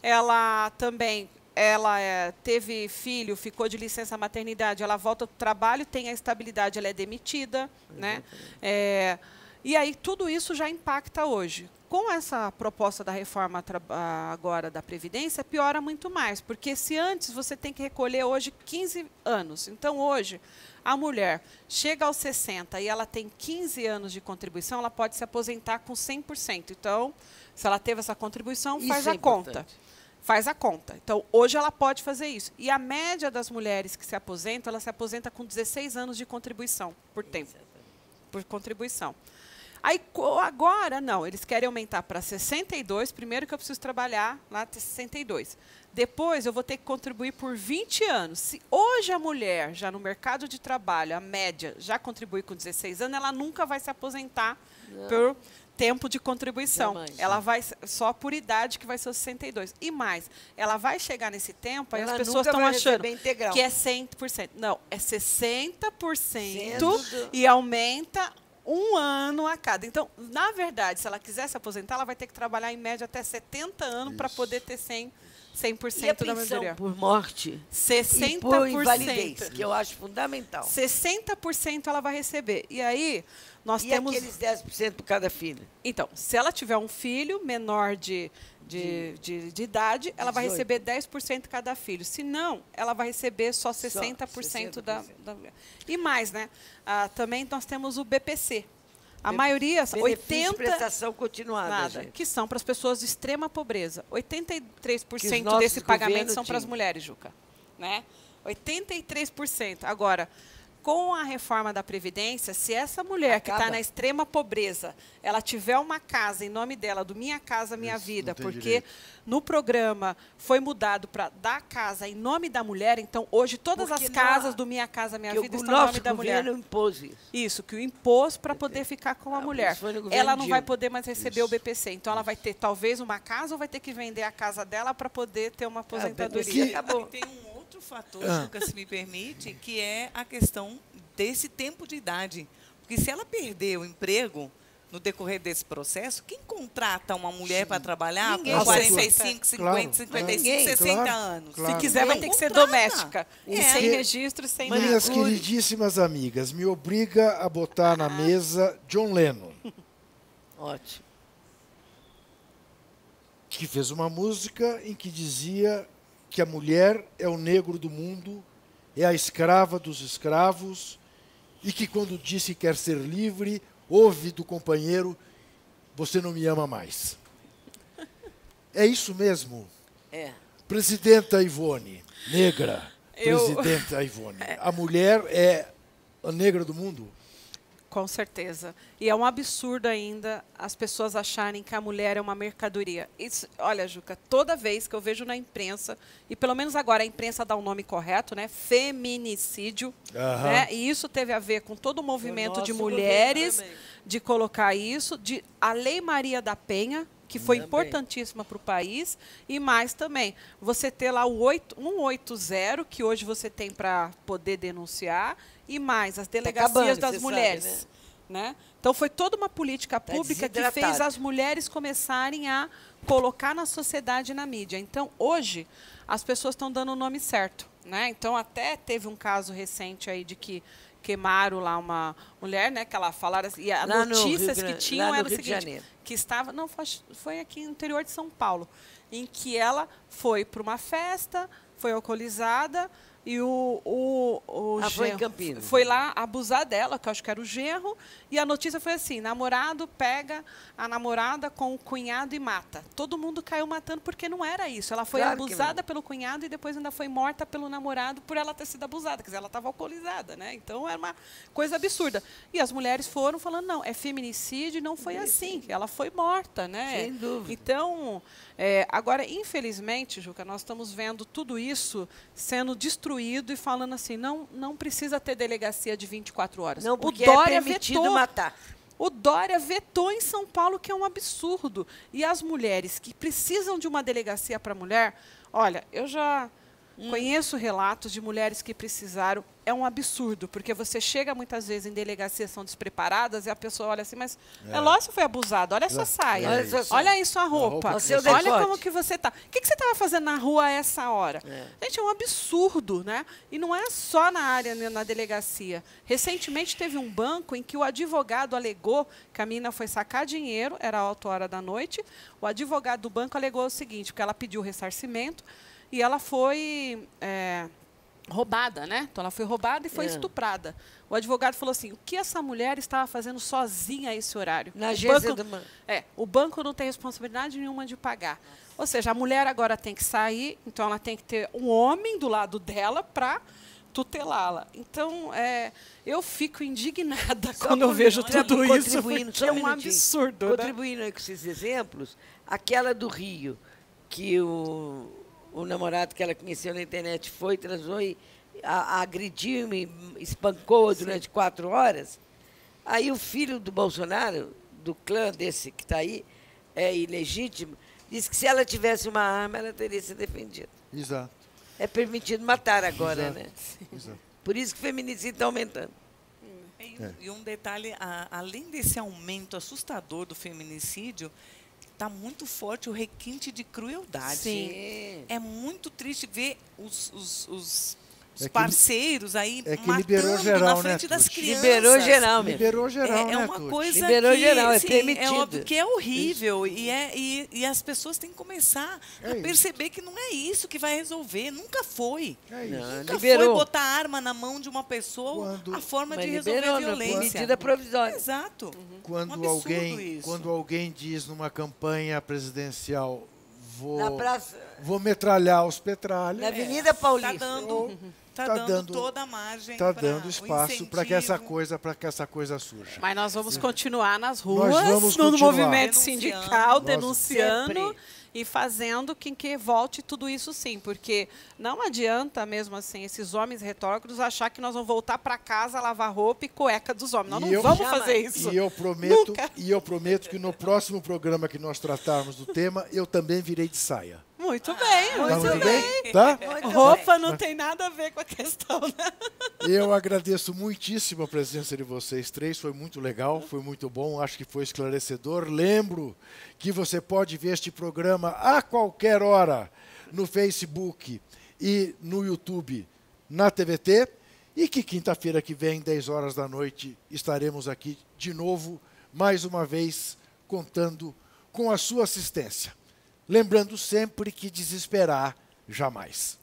Ela também ela é, teve filho, ficou de licença maternidade, ela volta para o trabalho, tem a estabilidade, ela é demitida. Né? É, e aí tudo isso já impacta hoje. Com essa proposta da reforma agora da Previdência, piora muito mais, porque se antes você tem que recolher hoje 15 anos, então hoje a mulher chega aos 60 e ela tem 15 anos de contribuição, ela pode se aposentar com 100%. Então, se ela teve essa contribuição, faz isso a é conta faz a conta. Então, hoje ela pode fazer isso. E a média das mulheres que se aposentam, ela se aposenta com 16 anos de contribuição por tempo. Por contribuição. Aí agora, não, eles querem aumentar para 62. Primeiro que eu preciso trabalhar lá até 62. Depois eu vou ter que contribuir por 20 anos. Se hoje a mulher, já no mercado de trabalho, a média, já contribui com 16 anos, ela nunca vai se aposentar por tempo de contribuição. Jamais. Ela vai só por idade que vai ser os 62. E mais, ela vai chegar nesse tempo, aí as pessoas estão achando integral. que é 100%. Não, é 60% do- e aumenta um ano a cada. Então, na verdade, se ela quiser se aposentar, ela vai ter que trabalhar em média até 70 anos para poder ter 100%, 100% E a da maioria. por morte 60%. e por invalidez, que eu acho fundamental. 60% ela vai receber. E aí, nós e temos. aqueles 10% por cada filho? Então, se ela tiver um filho menor de, de, de, de idade, ela vai 18. receber 10% cada filho. Se não, ela vai receber só 60%, 60%. Da, da. E mais, né? Ah, também nós temos o BPC. A maioria, Benefício 80. de prestação continuada. Nada, que são para as pessoas de extrema pobreza. 83% nossos desse pagamento são para as mulheres, Juca. Né? 83%. Agora, com a reforma da Previdência, se essa mulher que está Acaba. na extrema pobreza, ela tiver uma casa em nome dela, do Minha Casa Minha Isso, Vida, não porque direito. no programa foi mudado para dar casa em nome da mulher, então hoje todas Porque as não- casas do Minha Casa Minha Vida o estão em nome da mulher. governo impôs isso. Isso, que o impôs para poder ficar com a Ah, mulher. isso Ela não vai poder mais receber o BPC. Então, ela vai ter talvez uma casa ou vai ter que vender a casa dela para poder ter uma aposentadoria. BPC acabou. E tem um outro fator, Ah. Juca, se me permite, que é a questão desse tempo de idade. Porque se ela perder o emprego no decorrer desse processo, quem contrata uma mulher para trabalhar Ninguém. com Nossa, 45, 50, claro, 55, ninguém. 60 Claro, anos? claro. Se quiser, vai ter que ser doméstica. E É. sem registro, sem Minhas nada. queridíssimas amigas, me obriga a botar na mesa John Lennon, Ótimo. que fez uma música em que dizia que a mulher é o negro do mundo, é a escrava dos escravos, e que quando disse que quer ser livre, ouve do companheiro, você não me ama mais. É isso mesmo, É. Presidenta Ivone, negra, Eu- Presidenta Ivone. A mulher é a negra do mundo? Com certeza. E é um absurdo ainda as pessoas acharem que a mulher é uma mercadoria. Isso, olha, Juca, toda vez que eu vejo na imprensa, e pelo menos agora a imprensa dá o nome correto, né? Feminicídio. Aham. Né? E isso teve a ver com todo o movimento de nosso mulheres de colocar isso, de a Lei Maria da Penha, que foi Também. importantíssima para o país, e mais também, você ter lá o 8, 180, que hoje você tem para poder denunciar, e mais as delegacias acabando, das mulheres. sabe, né? Então foi toda uma política Tá pública que fez as mulheres começarem a colocar na sociedade e na mídia. Então hoje as pessoas estão dando o nome certo, né? Então até teve um caso recente aí de que queimaram lá uma mulher, né? Que ela falaram assim, e as notícias Rio que tinham era o seguinte, que estava, não foi, foi aqui no interior de São Paulo, em que ela foi para uma festa, foi alcoolizada e o, o, o Ah, foi lá abusar dela, que eu acho que era o genro, e a notícia foi assim: namorado pega a namorada com o cunhado e mata. Todo mundo caiu matando porque não era isso. Ela foi Claro abusada pelo cunhado e depois ainda foi morta pelo namorado por ela ter sido abusada. Quer dizer, ela estava alcoolizada, né? Então era uma coisa absurda. E as mulheres foram falando: não, é feminicídio, e não foi assim. Ela foi morta, né? Sem dúvida. Então, é, agora, infelizmente, Juca, nós estamos vendo tudo isso sendo destruído e falando assim, não, não precisa ter delegacia de 24 horas. Não, o porque Dória é permitido vetou. matar. O Dória vetou em São Paulo, que é um absurdo. E as mulheres que precisam de uma delegacia para mulher, olha, eu já Hum. conheço relatos de mulheres que precisaram. É um absurdo, porque você chega muitas vezes em delegacias são despreparadas e a pessoa olha assim, mas é, lógico que foi abusado, olha a sua saia, Olha a sua saia. olha aí sua roupa, roupa que você olha como que você tá. O que, que você estava fazendo na rua a essa hora? É. Gente, é um absurdo, né? E não é só na área, né, na delegacia. Recentemente teve um banco em que o advogado alegou que a menina foi sacar dinheiro, era alta hora da noite. O advogado do banco alegou o seguinte, porque ela pediu ressarcimento e ela foi é, roubada, né? Então ela foi roubada e foi É. estuprada. O advogado falou assim: o que essa mulher estava fazendo sozinha a esse horário? Na O agência banco- do é, o banco não tem responsabilidade nenhuma de pagar. Ou seja, a mulher agora tem que sair, então ela tem que ter um homem do lado dela para tutelá-la. Então, é, eu fico indignada Só quando eu vejo tudo isso, porque é um absurdo. né? Contribuindo aí com esses exemplos, aquela do Rio, que o, o namorado que ela conheceu na internet foi, transou e a- a agrediu e espancou durante quatro horas. Aí o filho do Bolsonaro, do clã desse que está aí, é ilegítimo, disse que se ela tivesse uma arma, ela teria se defendido. Exato, É permitido matar agora, Exato. né? exato. Por isso que o feminicídio está aumentando. E um, e um detalhe, a- além desse aumento assustador do feminicídio, está muito forte o requinte de crueldade. Sim. É muito triste ver os, os- os- os É que- parceiros aí é que matando geral, na frente né, das crianças. Liberou geral, meu. Liberou geral, é, né, é uma Tuti? coisa Liberou que, geral, é assim, permitido. É óbvio que é horrível e, é, e, e as pessoas têm que começar É a isso. perceber que não é isso que vai resolver. Nunca foi. É isso. Não, Nunca liberou. foi botar arma na mão de uma pessoa Quando- a forma de resolver liberou, a né? violência. Medida provisória. Exato. Quando, Um alguém, isso. quando alguém diz numa campanha presidencial, vou, Na praça, vou metralhar os petralhas, na Avenida Paulista. Tá dando, tá tá dando, dando- toda a margem. está dando espaço para que essa coisa, para que essa coisa surja. Mas nós vamos continuar nas ruas, vamos no continuar. movimento Denunciando. sindical, Nós- denunciando Sempre. e fazendo com que volte tudo isso sim, porque não adianta mesmo assim esses homens retrógrados achar que nós vamos voltar para casa lavar roupa e cueca dos homens. Nós E não eu- vamos Jamais. fazer isso. E eu prometo, Nunca. e eu prometo que no próximo programa que nós tratarmos do tema, eu também virei de saia. Muito bem, Tá muito muito bem. bem? Tá? Muito Roupa não tem nada a ver com a questão, né? Eu agradeço muitíssimo a presença de vocês três, foi muito legal, foi muito bom, acho que foi esclarecedor. Lembro que você pode ver este programa a qualquer hora no Facebook e no YouTube, na TVT, e que quinta-feira que vem, 10 horas da noite, estaremos aqui de novo, mais uma vez, contando com a sua assistência lembrando sempre que desesperar jamais.